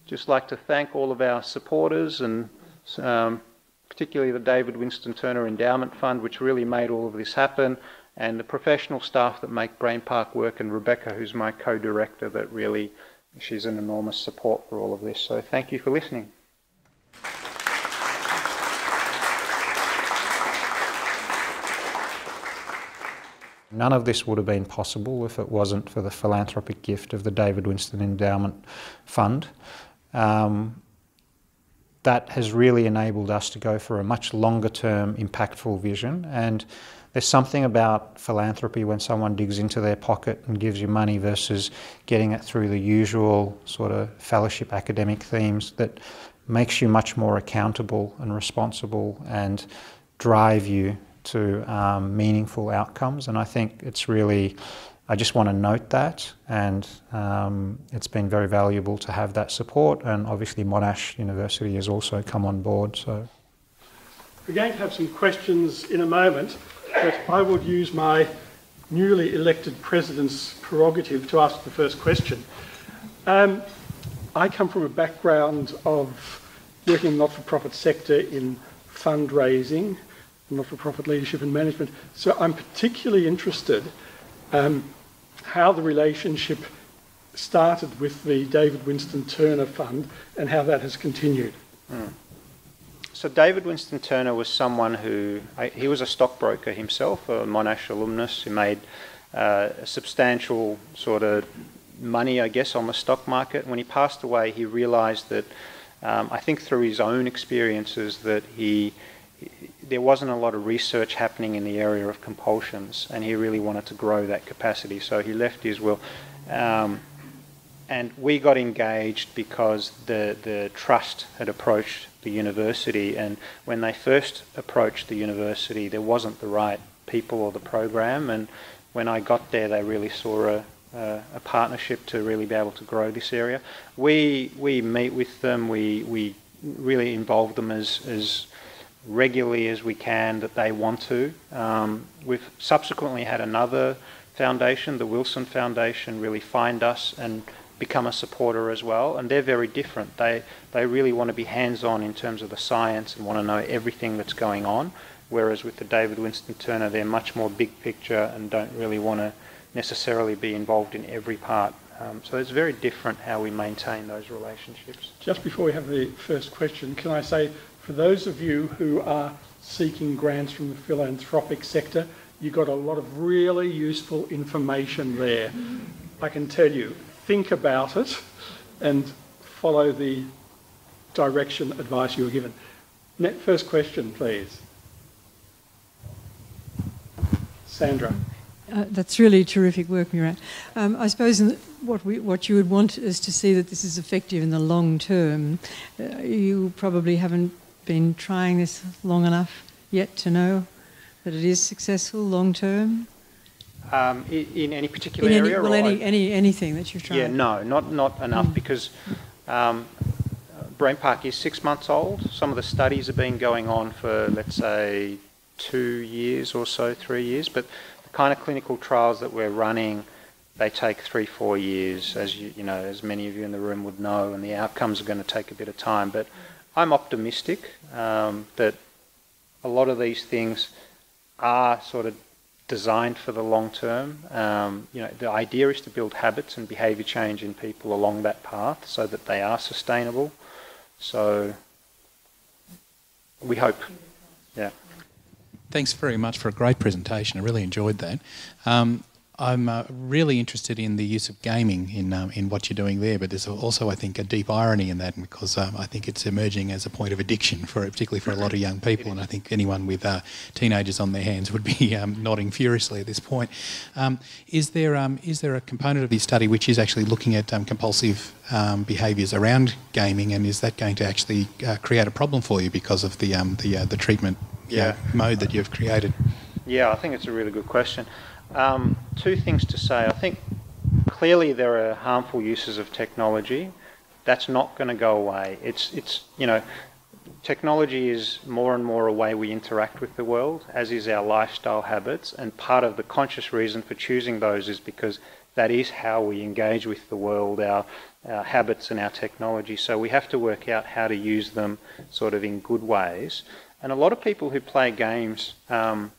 Just like to thank all of our supporters and um, particularly the David Winston Turner Endowment Fund, which really made all of this happen, and the professional staff that make Brain Park work, and Rebecca, who's my co-director, that really, she's an enormous support for all of this. So thank you for listening. None of this would have been possible if it wasn't for the philanthropic gift of the David Winston Endowment Fund. Um, that has really enabled us to go for a much longer term, impactful vision. And there's something about philanthropy when someone digs into their pocket and gives you money versus getting it through the usual sort of fellowship academic themes that makes you much more accountable and responsible and drive you to um, meaningful outcomes. And I think it's really, I just want to note that, and um, it's been very valuable to have that support. And obviously, Monash University has also come on board. So we're going to have some questions in a moment, but I would use my newly elected president's prerogative to ask the first question. Um, I come from a background of working in the not-for-profit sector in fundraising not-for-profit leadership and management. So I'm particularly interested um, how the relationship started with the David Winston Turner Fund and how that has continued. Mm. So David Winston Turner was someone who he was a stockbroker himself, a Monash alumnus who made uh, a substantial sort of money, I guess, on the stock market. When he passed away, he realised that um, I think through his own experiences that he there wasn't a lot of research happening in the area of compulsions, and he really wanted to grow that capacity. So he left his will. Um, and we got engaged because the, the trust had approached the university, and when they first approached the university, there wasn't the right people or the program. And when I got there, they really saw a, a, a partnership to really be able to grow this area. We we meet with them. We we really involve them as as regularly as we can that they want to. Um, we've subsequently had another foundation, the Wilson Foundation, really find us and become a supporter as well, and they're very different. They they really want to be hands-on in terms of the science and want to know everything that's going on. Whereas with the David Winston Turner, they're much more big picture and don't really want to necessarily be involved in every part. Um, so it's very different how we maintain those relationships. Just before we have the first question, can I say for those of you who are seeking grants from the philanthropic sector, you got a lot of really useful information there. I can tell you, think about it and follow the direction advice you were given. Net First question, please. Sandra. Uh, that's really terrific work, Murat. Um, I suppose what, we, what you would want is to see that this is effective in the long term. Uh, you probably haven't been trying this long enough yet to know that it is successful long term. Um, in, in, any particular in any, area? Well, any, any, anything that you're trying. Yeah, no, not, not enough mm. because um, Brain Park is six months old. Some of the studies have been going on for, let's say, two years or so, three years. But the kind of clinical trials that we're running, they take three, four years, as you, you know, as many of you in the room would know, and the outcomes are going to take a bit of time. But I'm optimistic um, that a lot of these things are sort of designed for the long term. Um, you know, the idea is to build habits and behaviour change in people along that path so that they are sustainable. So we hope, yeah. Thanks very much for a great presentation. I really enjoyed that. Um, I'm uh, really interested in the use of gaming in um, in what you're doing there, but there's also, I think, a deep irony in that because um, I think it's emerging as a point of addiction for particularly for a lot of young people, and I think anyone with uh, teenagers on their hands would be um, nodding furiously at this point. Um, is there um, is there a component of this study which is actually looking at um, compulsive behaviours around gaming, and is that going to actually uh, create a problem for you because of the the uh, the treatment yeah. mode that you've created? Yeah, I think it's a really good question. Um, two things to say. I think clearly there are harmful uses of technology. That's not going to go away. It's, it's, you know, technology is more and more a way we interact with the world, as is our lifestyle habits. And part of the conscious reason for choosing those is because that is how we engage with the world, our, our habits and our technology. So we have to work out how to use them sort of in good ways. And a lot of people who play games, um,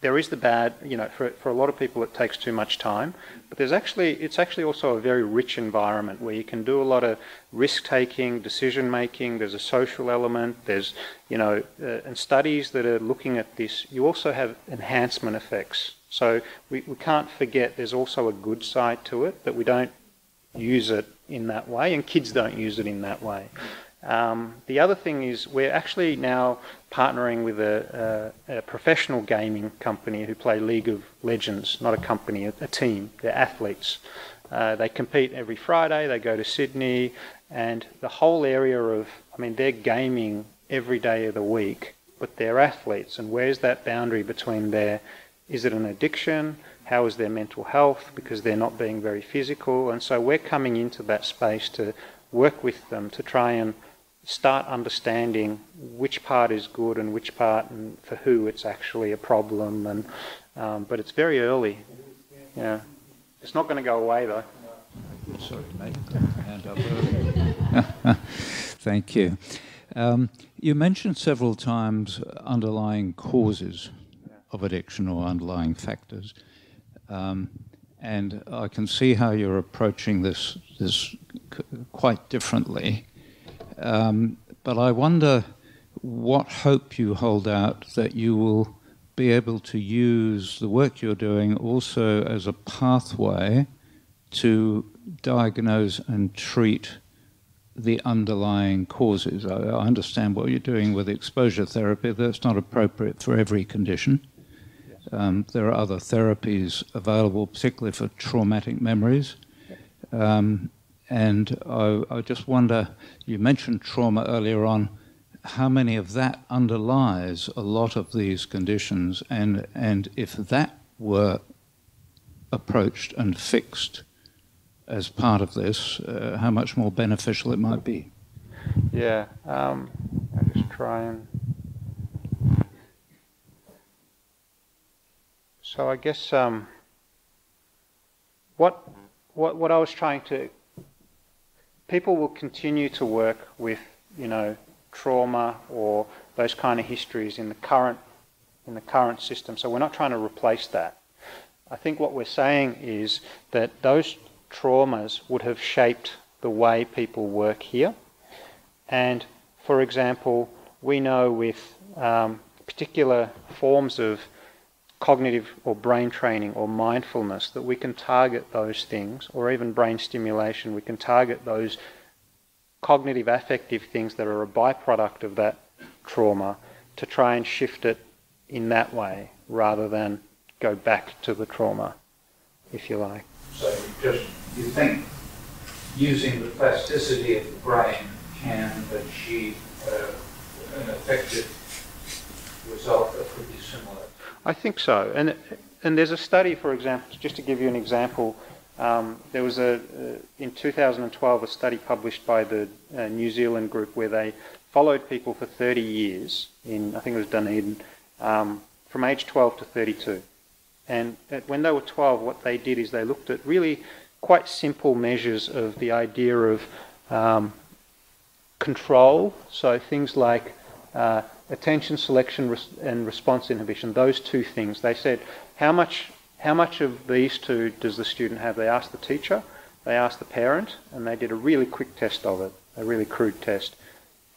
there is the bad, you know, for, for a lot of people it takes too much time, but there's actually, it's actually also a very rich environment where you can do a lot of risk taking, decision making, there's a social element, there's, you know, uh, and studies that are looking at this, you also have enhancement effects. So we, we can't forget there's also a good side to it, that we don't use it in that way, and kids don't use it in that way. Um, the other thing is we're actually now partnering with a, a, a, professional gaming company who play League of Legends, not a company, a, a team. They're athletes. Uh, they compete every Friday. They go to Sydney, and the whole area of, I mean, they're gaming every day of the week, but they're athletes. And where's that boundary between their, is it an addiction? How is their mental health? Because they're not being very physical. And so we're coming into that space to work with them to try and start understanding which part is good and which part and for who it's actually a problem. And um, but it's very early. Yeah, it's not going to go away though. Sorry, mate. Thank you. Um, you mentioned several times underlying causes of addiction or underlying factors. Um, and I can see how you're approaching this this quite differently. Um, but I wonder what hope you hold out that you will be able to use the work you're doing also as a pathway to diagnose and treat the underlying causes. I, I understand what you're doing with exposure therapy. That's not appropriate for every condition. Um, there are other therapies available, particularly for traumatic memories. Um, and I, I, just wonder, you mentioned trauma earlier on, how many of that underlies a lot of these conditions, and, and if that were approached and fixed as part of this, uh, how much more beneficial it might be. Yeah, um, I just try and. So I guess um, what what what I was trying to people will continue to work with you know trauma or those kind of histories in the current in the current system. So we're not trying to replace that. I think what we're saying is that those traumas would have shaped the way people work here. And for example, we know with um, particular forms of cognitive or brain training or mindfulness that we can target those things, or even brain stimulation, we can target those cognitive affective things that are a byproduct of that trauma to try and shift it in that way rather than go back to the trauma, if you like. So you just you think using the plasticity of the brain can achieve uh, an effective result that could be I think so. And, and there's a study, for example, just to give you an example, um, there was a, uh, in 2012, a study published by the uh, New Zealand group where they followed people for 30 years in, I think it was Dunedin, um, from age 12 to 32. And when they were 12, what they did is they looked at really quite simple measures of the idea of um, control. So things like uh, attention selection and response inhibition, those two things. They said, how much, how much of these two does the student have? They asked the teacher, they asked the parent, and they did a really quick test of it, a really crude test.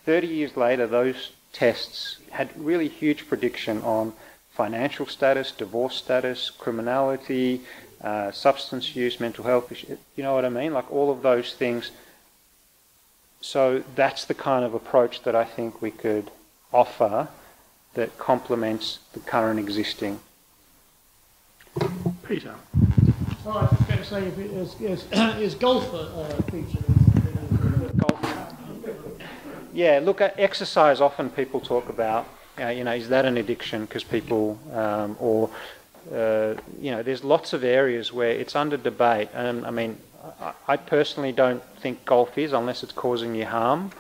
30 years later, those tests had really huge prediction on financial status, divorce status, criminality, uh, substance use, mental health issues. You know what I mean? Like all of those things. So that's the kind of approach that I think we could offer that complements the current existing. Peter. Oh, I was going to say, if it is, is, is golf a uh, feature? Golf. Yeah, look, at exercise often people talk about, uh, you know, is that an addiction? Because people, um, or, uh, you know, there's lots of areas where it's under debate. And I mean, I, I personally don't think golf is, unless it's causing you harm.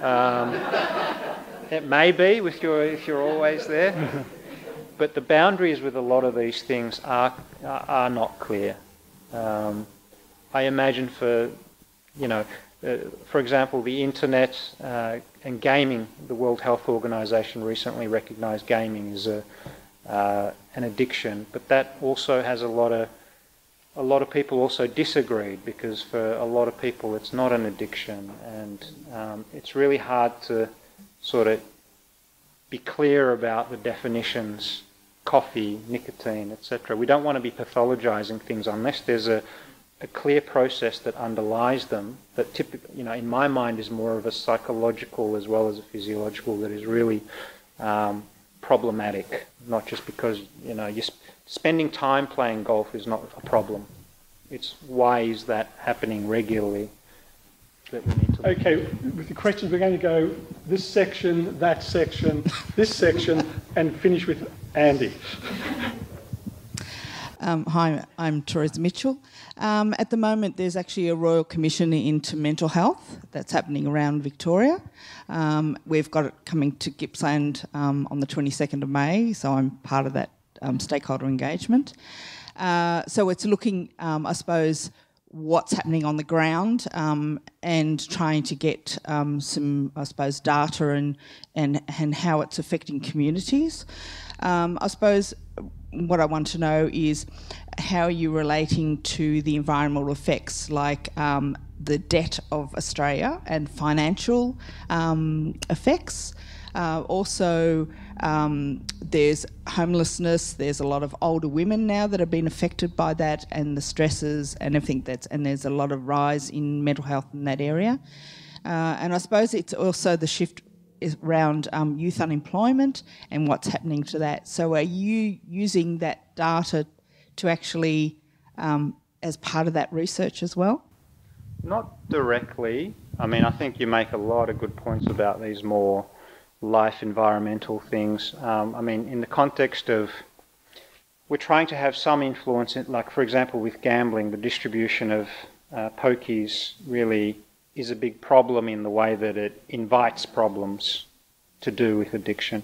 Um, it may be if you're, if you're always there. but the boundaries with a lot of these things are, are not clear. Um, I imagine for, you know, uh, for example, the internet uh, and gaming, the World Health Organization recently recognized gaming as a, uh, an addiction, but that also has a lot of a lot of people also disagreed because for a lot of people it's not an addiction and um, it's really hard to sort of be clear about the definitions coffee, nicotine, etc. We don't want to be pathologizing things unless there's a, a clear process that underlies them that typically, you know, in my mind is more of a psychological as well as a physiological that is really um, problematic, not just because, you know, you're sp- spending time playing golf is not a problem. It's why is that happening regularly that we need to. Okay, with the questions, we're going to go this section, that section, this section, and finish with Andy. Um, hi, I'm Teresa Mitchell. Um, at the moment, there's actually a Royal Commission into mental health that's happening around Victoria. Um, we've got it coming to Gippsland um, on the 22nd of May, so I'm part of that um, stakeholder engagement. Uh, so it's looking, um, I suppose, what's happening on the ground um, and trying to get um, some, I suppose, data and, and, and how it's affecting communities. Um, I suppose what I want to know is how are you're relating to the environmental effects, like um, the debt of Australia and financial um, effects. Uh, also, um, there's homelessness. There's a lot of older women now that have been affected by that, and the stresses and everything that's. And there's a lot of rise in mental health in that area. Uh, and I suppose it's also the shift around um, youth unemployment and what's happening to that. So, are you using that data to actually, um, as part of that research as well? Not directly. I mean, I think you make a lot of good points about these more life environmental things. Um, I mean, in the context of we're trying to have some influence, in, like for example with gambling, the distribution of uh, pokies really is a big problem in the way that it invites problems to do with addiction.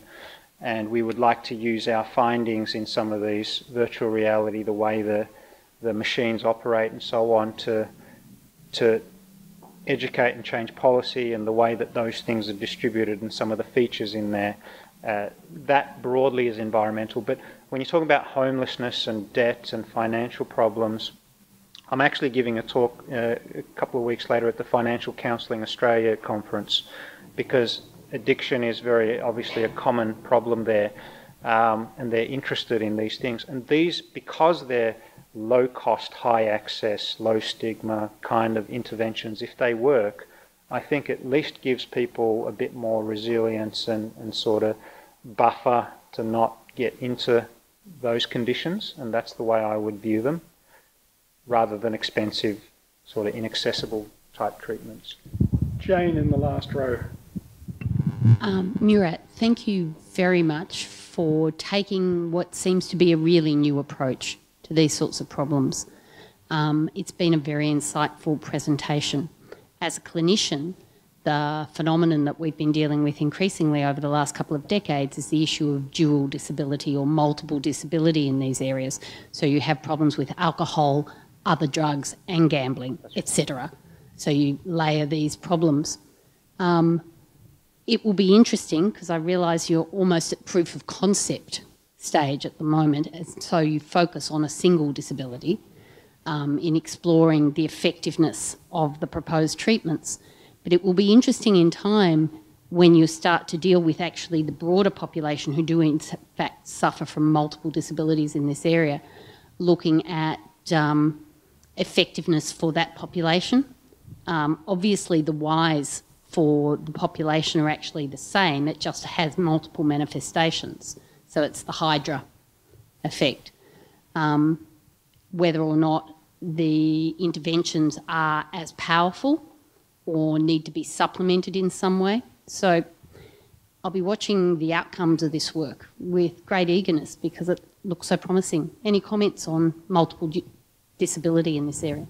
And we would like to use our findings in some of these virtual reality, the way the, the machines operate and so on, to, to educate and change policy and the way that those things are distributed and some of the features in there. Uh, that broadly is environmental. But when you talk about homelessness and debt and financial problems, I'm actually giving a talk uh, a couple of weeks later at the Financial Counselling Australia conference because addiction is very obviously a common problem there, um, and they're interested in these things. And these, because they're low cost, high access, low stigma kind of interventions, if they work, I think at least gives people a bit more resilience and, and sort of buffer to not get into those conditions, and that's the way I would view them rather than expensive, sort of inaccessible type treatments. Jane in the last row. Um, Murat, thank you very much for taking what seems to be a really new approach to these sorts of problems. Um, it's been a very insightful presentation. As a clinician, the phenomenon that we've been dealing with increasingly over the last couple of decades is the issue of dual disability or multiple disability in these areas. So you have problems with alcohol, other drugs and gambling, etc. So you layer these problems. Um, it will be interesting because I realise you're almost at proof of concept stage at the moment, so you focus on a single disability um, in exploring the effectiveness of the proposed treatments. But it will be interesting in time when you start to deal with actually the broader population who do in fact suffer from multiple disabilities in this area, looking at um, effectiveness for that population. Um, obviously, the whys for the population are actually the same, it just has multiple manifestations. So it's the Hydra effect. Um, whether or not the interventions are as powerful or need to be supplemented in some way. So I'll be watching the outcomes of this work with great eagerness because it looks so promising. Any comments on multiple disability in this area.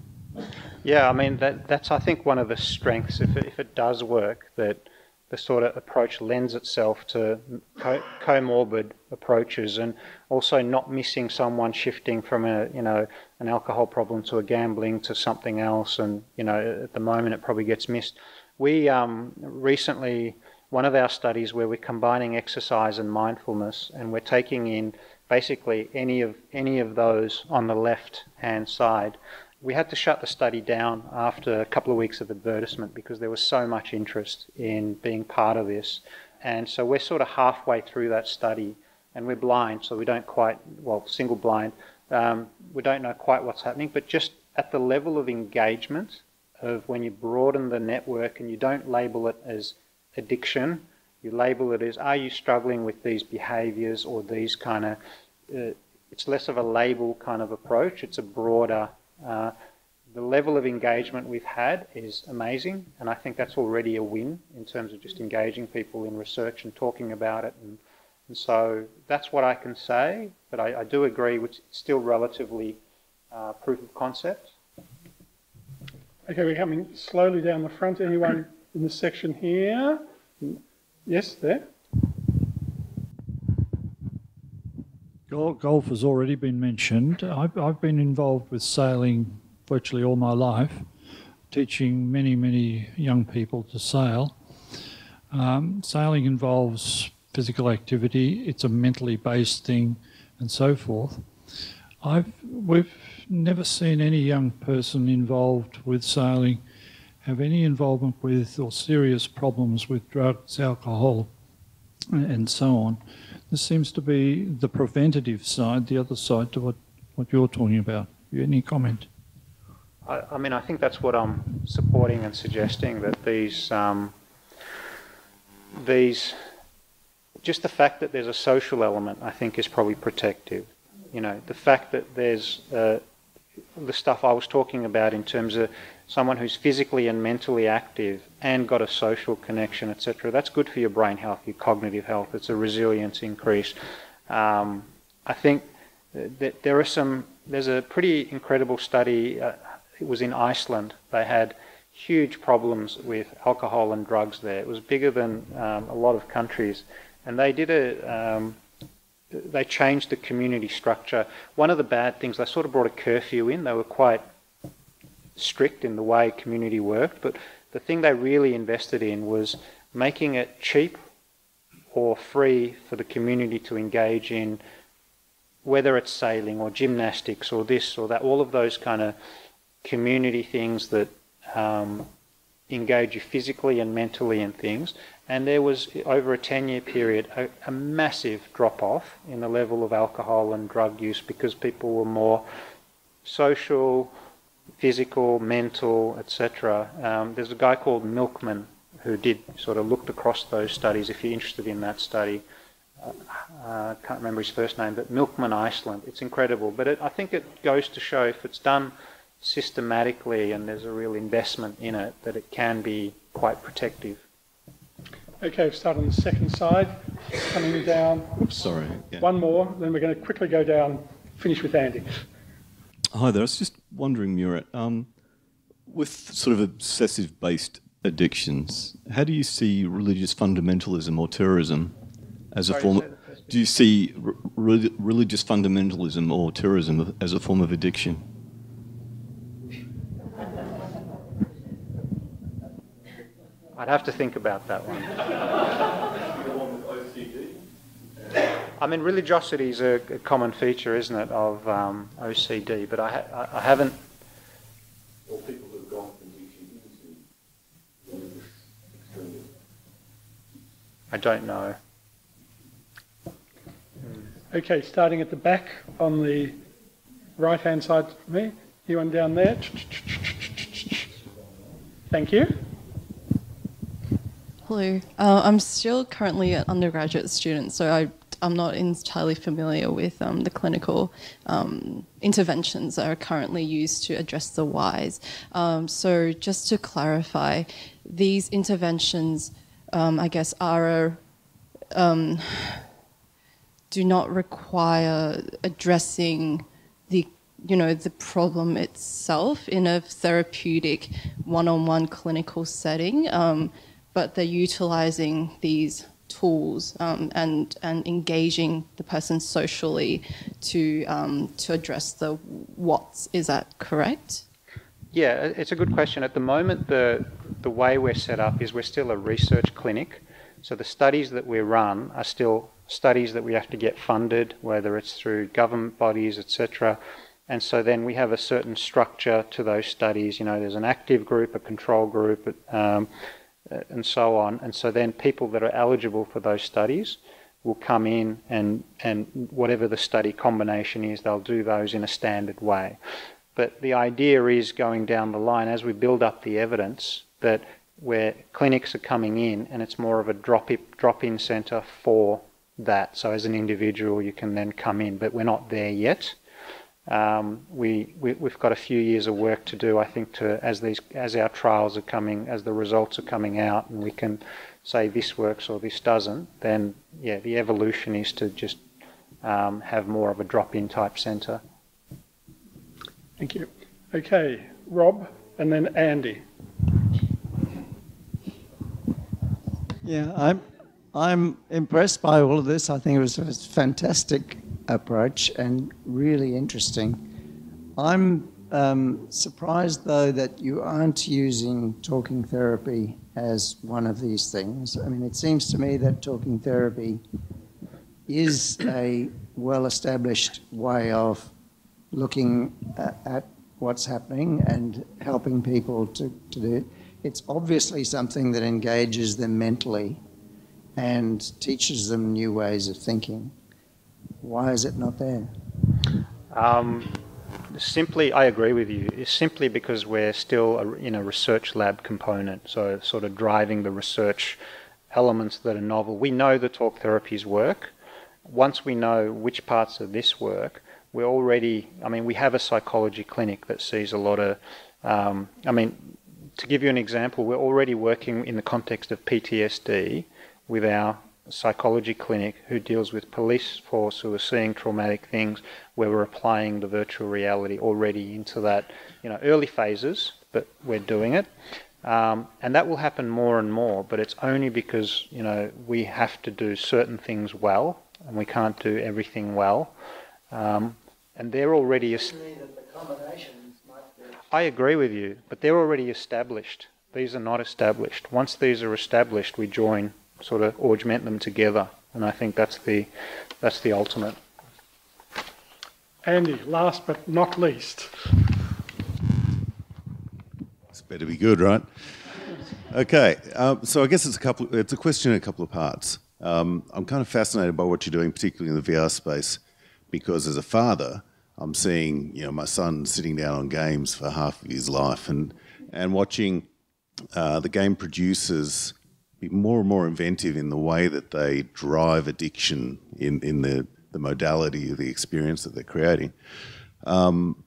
Yeah, I mean that that's I think one of the strengths if it, if it does work that the sort of approach lends itself to co- comorbid approaches and also not missing someone shifting from a you know an alcohol problem to a gambling to something else and you know at the moment it probably gets missed. We um, recently one of our studies where we're combining exercise and mindfulness and we're taking in basically any of any of those on the left hand side. We had to shut the study down after a couple of weeks of advertisement because there was so much interest in being part of this. And so we're sort of halfway through that study and we're blind, so we don't quite, well, single blind, um, we don't know quite what's happening, but just at the level of engagement of when you broaden the network and you don't label it as addiction, you label it as are you struggling with these behaviors or these kind of uh, it's less of a label kind of approach it's a broader uh, the level of engagement we've had is amazing and i think that's already a win in terms of just engaging people in research and talking about it and, and so that's what i can say but i, I do agree it's still relatively uh, proof of concept. Okay we're coming slowly down the front. Anyone in the section here? Yes, there. Golf has already been mentioned. I've, I've been involved with sailing virtually all my life, teaching many, many young people to sail. Um, sailing involves physical activity, it's a mentally based thing, and so forth. I've, we've never seen any young person involved with sailing have any involvement with or serious problems with drugs, alcohol, and so on. This seems to be the preventative side, the other side to what, what you're talking about. Any comment? I, I, mean, I think that's what I'm supporting and suggesting that these um, these just the fact that there's a social element, I think, is probably protective. You know, the fact that there's uh, the stuff I was talking about in terms of someone who's physically and mentally active and got a social connection, etc. That's good for your brain health, your cognitive health. It's a resilience increase. Um, I think that there are some. There's a pretty incredible study. Uh, it was in Iceland. They had huge problems with alcohol and drugs there. It was bigger than um, a lot of countries, and they did a. Um, they changed the community structure. One of the bad things, they sort of brought a curfew in. They were quite strict in the way community worked, but the thing they really invested in was making it cheap or free for the community to engage in, whether it's sailing or gymnastics or this or that, all of those kind of community things that um, engage you physically and mentally in things. And there was, over a 10 year period, a, a massive drop off in the level of alcohol and drug use because people were more social, physical, mental, etc. Um, there's a guy called Milkman who did sort of looked across those studies. If you're interested in that study, uh, I uh, can't remember his first name, but Milkman Iceland. It's incredible, but it, I think it goes to show if it's done systematically and there's a real investment in it, that it can be quite protective. Okay, we'll start on the second side, coming down. Oops, sorry. Yeah. One more, then we're going to quickly go down, finish with Andy. Hi there. I was just wondering, Murat, um, with sort of obsessive based addictions, how do you see religious fundamentalism or terrorism as Sorry, a form? Of, do you see re- religious fundamentalism or terrorism as a form of addiction? I'd have to think about that one. I mean, religiosity is a, a, common feature, isn't it, of um, OCD? But I, ha- I haven't. Or people who've gone from into I don't know. Okay, starting at the back on the right hand side for me. You one down there. Thank you. Hello. Uh, I'm still currently an undergraduate student, so I I'm not entirely familiar with um, the clinical um, interventions that are currently used to address the whys. Um, so just to clarify, these interventions, um, I guess, are um, do not require addressing the you know the problem itself in a therapeutic one-on-one clinical setting, um, but they're utilizing these tools um, and and engaging the person socially to um, to address the what's. Is that correct? Yeah, it's a good question. At the moment, the the way we're set up is we're still a research clinic, so the studies that we run are still studies that we have to get funded, whether it's through government bodies, etc. And so then we have a certain structure to those studies. You know, there's an active group, a control group, um, Uh, and so on. And so then people that are eligible for those studies will come in and, and whatever the study combination is, they'll do those in a standard way. But the idea is going down the line as we build up the evidence that where clinics are coming in and it's more of a drop drop in centre for that. So as an individual, you can then come in, but we're not there yet. Um, we, we have got a few years of work to do, I think, to as these as our trials are coming, as the results are coming out, and we can say this works or this doesn't. Then yeah, the evolution is to just um, have more of a drop-in type centre. Thank you. Okay, Rob, and then Andy. Yeah, I'm I'm impressed by all of this. I think it was a fantastic approach and really interesting. I'm um, surprised, though, that you aren't using talking therapy as one of these things. I mean, it seems to me that talking therapy is a well established way of looking at, at what's happening and helping people to, to do it. It's obviously something that engages them mentally and teaches them new ways of thinking. Why is it not there? Um, simply, I agree with you. It's simply because we're still a, in a research lab component, so sort of driving the research elements that are novel. We know the talk therapies work. Once we know which parts of this work, we're already, I mean, we have a psychology clinic that sees a lot of, um, I mean, to give you an example, we're already working in the context of PTSD with our psychology clinic who deals with police force who are seeing traumatic things where we're applying the virtual reality already into that, you know, early phases, but we're doing it. Um, and that will happen more and more, but it's only because, you know, we have to do certain things well and we can't do everything well. Um, and they're already. I agree with you, but they're already established. These are not established. Once these are established, we join, sort of augment them together, and I think that's the that's the ultimate. Andy, last but not least. It's better be good, right? Okay, um, so I guess it's a couple. It's a question in a couple of parts. Um, I'm kind of fascinated by what you're doing, particularly in the VR space, because as a father, I'm seeing you know my son sitting down on games for half of his life, and and watching uh, the game producers be more and more inventive in the way that they drive addiction in in the the modality of the experience that they're creating. Um,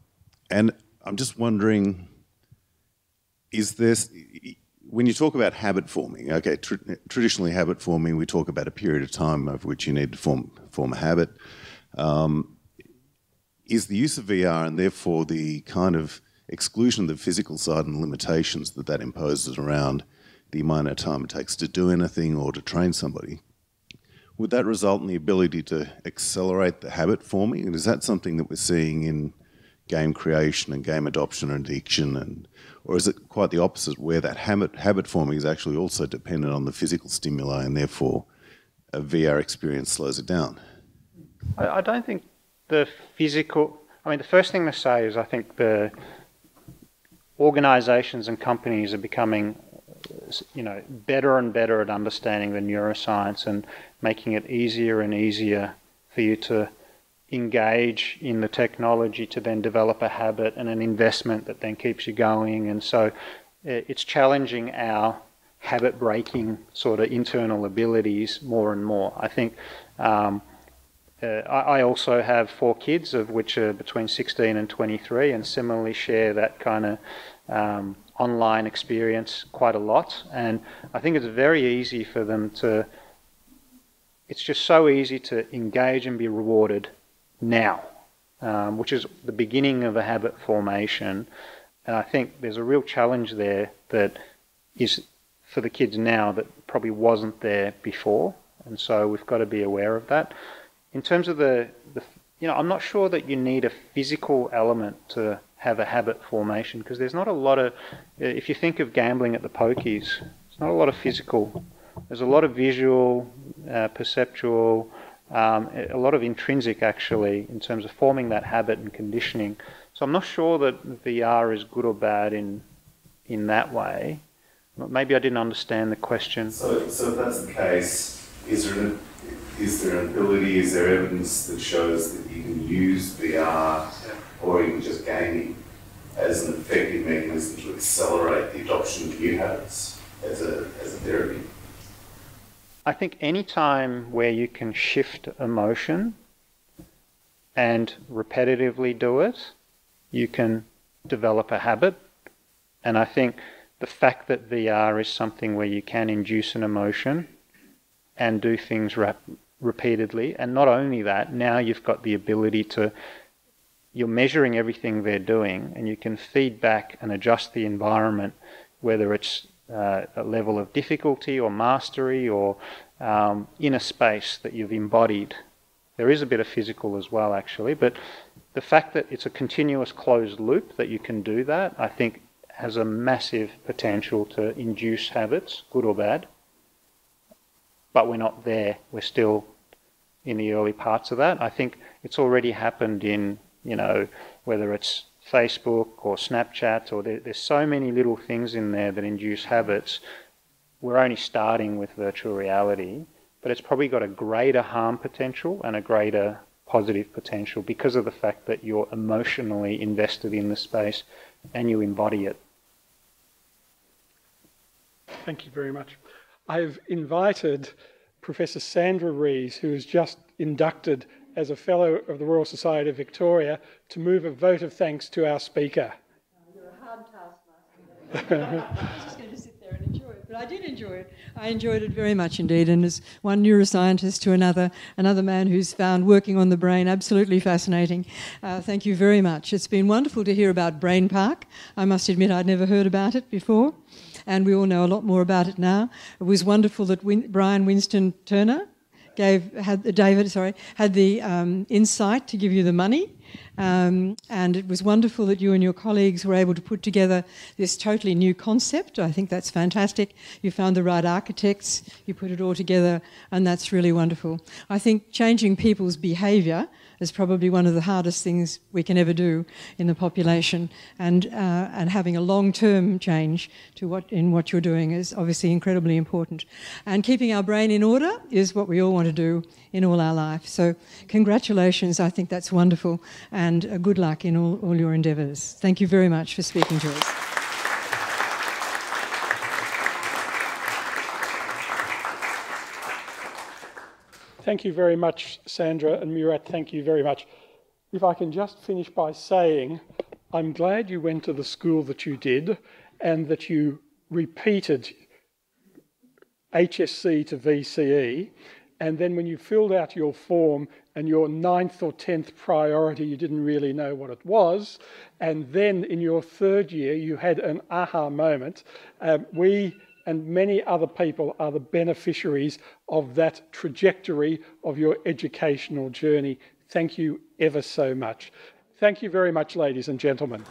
and I'm just wondering, is this when you talk about habit forming? Okay, tr traditionally habit forming, we talk about a period of time over which you need to form form a habit. Um, is the use of VR and therefore the kind of exclusion of the physical side and limitations that that imposes around the amount of time it takes to do anything or to train somebody, would that result in the ability to accelerate the habit forming? And is that something that we're seeing in game creation and game adoption and addiction? And, or is it quite the opposite, where that habit, habit forming is actually also dependent on the physical stimuli and therefore uh, a VR experience slows it down? I, I don't think the physical. I mean, the first thing to say is I think the organisations and companies are becoming, you know, better and better at understanding the neuroscience and making it easier and easier for you to engage in the technology to then develop a habit and an investment that then keeps you going. And so it's challenging our habit breaking sort of internal abilities more and more. I think um, uh, I, I, also have four kids, of which are between 16 and 23, and similarly share that kind of um, online experience quite a lot. And I think it's very easy for them to, it's just so easy to engage and be rewarded now, um, which is the beginning of a habit formation. And I think there's a real challenge there that is for the kids now that probably wasn't there before. And so we've got to be aware of that in terms of the, the, you know, I'm not sure that you need a physical element to have a habit formation because there's not a lot of, if you think of gambling at the pokies, it's not a lot of physical. There's a lot of visual, uh, perceptual, um, a lot of intrinsic actually in terms of forming that habit and conditioning. So I'm not sure that VR is good or bad in in that way. Maybe I didn't understand the question. So, so if that's the case, is there an is there an ability, is there evidence that shows that you can use VR or even just gaming as an effective mechanism to accelerate the adoption of new habits as a, as a therapy? I think any time where you can shift emotion and repetitively do it, you can develop a habit. And I think the fact that VR is something where you can induce an emotion and do things rap- repeatedly. And not only that, now you've got the ability to, you're measuring everything they're doing and you can feed back and adjust the environment, whether it's uh, a level of difficulty or mastery or um, inner space that you've embodied. There is a bit of physical as well, actually, but the fact that it's a continuous closed loop that you can do that, I think, has a massive potential to induce habits, good or bad. But we're not there. We're still in the early parts of that. I think it's already happened in, you know, whether it's Facebook or Snapchat, or there, there's so many little things in there that induce habits. We're only starting with virtual reality, but it's probably got a greater harm potential and a greater positive potential because of the fact that you're emotionally invested in the space and you embody it. Thank you very much. I've invited Professor Sandra Rees, who was just inducted as a Fellow of the Royal Society of Victoria, to move a vote of thanks to our speaker. You're a hard taskmaster. I was just going to sit there and enjoy it, but I did enjoy it. I enjoyed it very much indeed, and as one neuroscientist to another, another man who's found working on the brain absolutely fascinating. Uh, thank you very much. It's been wonderful to hear about Brain Park. I must admit I'd never heard about it before and we all know a lot more about it now. It was wonderful that Win- Brian Winston Turner gave had David sorry had the um, insight to give you the money. Um, and it was wonderful that you and your colleagues were able to put together this totally new concept. I think that's fantastic. You found the right architects, you put it all together, and that's really wonderful. I think changing people's behaviour is probably one of the hardest things we can ever do in the population. And, uh, and having a long term change to what, in what you're doing is obviously incredibly important. And keeping our brain in order is what we all want to do in all our life. So, congratulations. I think that's wonderful. And uh, good luck in all, all your endeavours. Thank you very much for speaking to us. Thank you very much, Sandra and Murat. Thank you very much. If I can just finish by saying, I'm glad you went to the school that you did and that you repeated HSC to VCE. And then when you filled out your form and your ninth or tenth priority, you didn't really know what it was. And then in your third year, you had an aha moment. Um, we and many other people are the beneficiaries of that trajectory of your educational journey. Thank you ever so much. Thank you very much, ladies and gentlemen.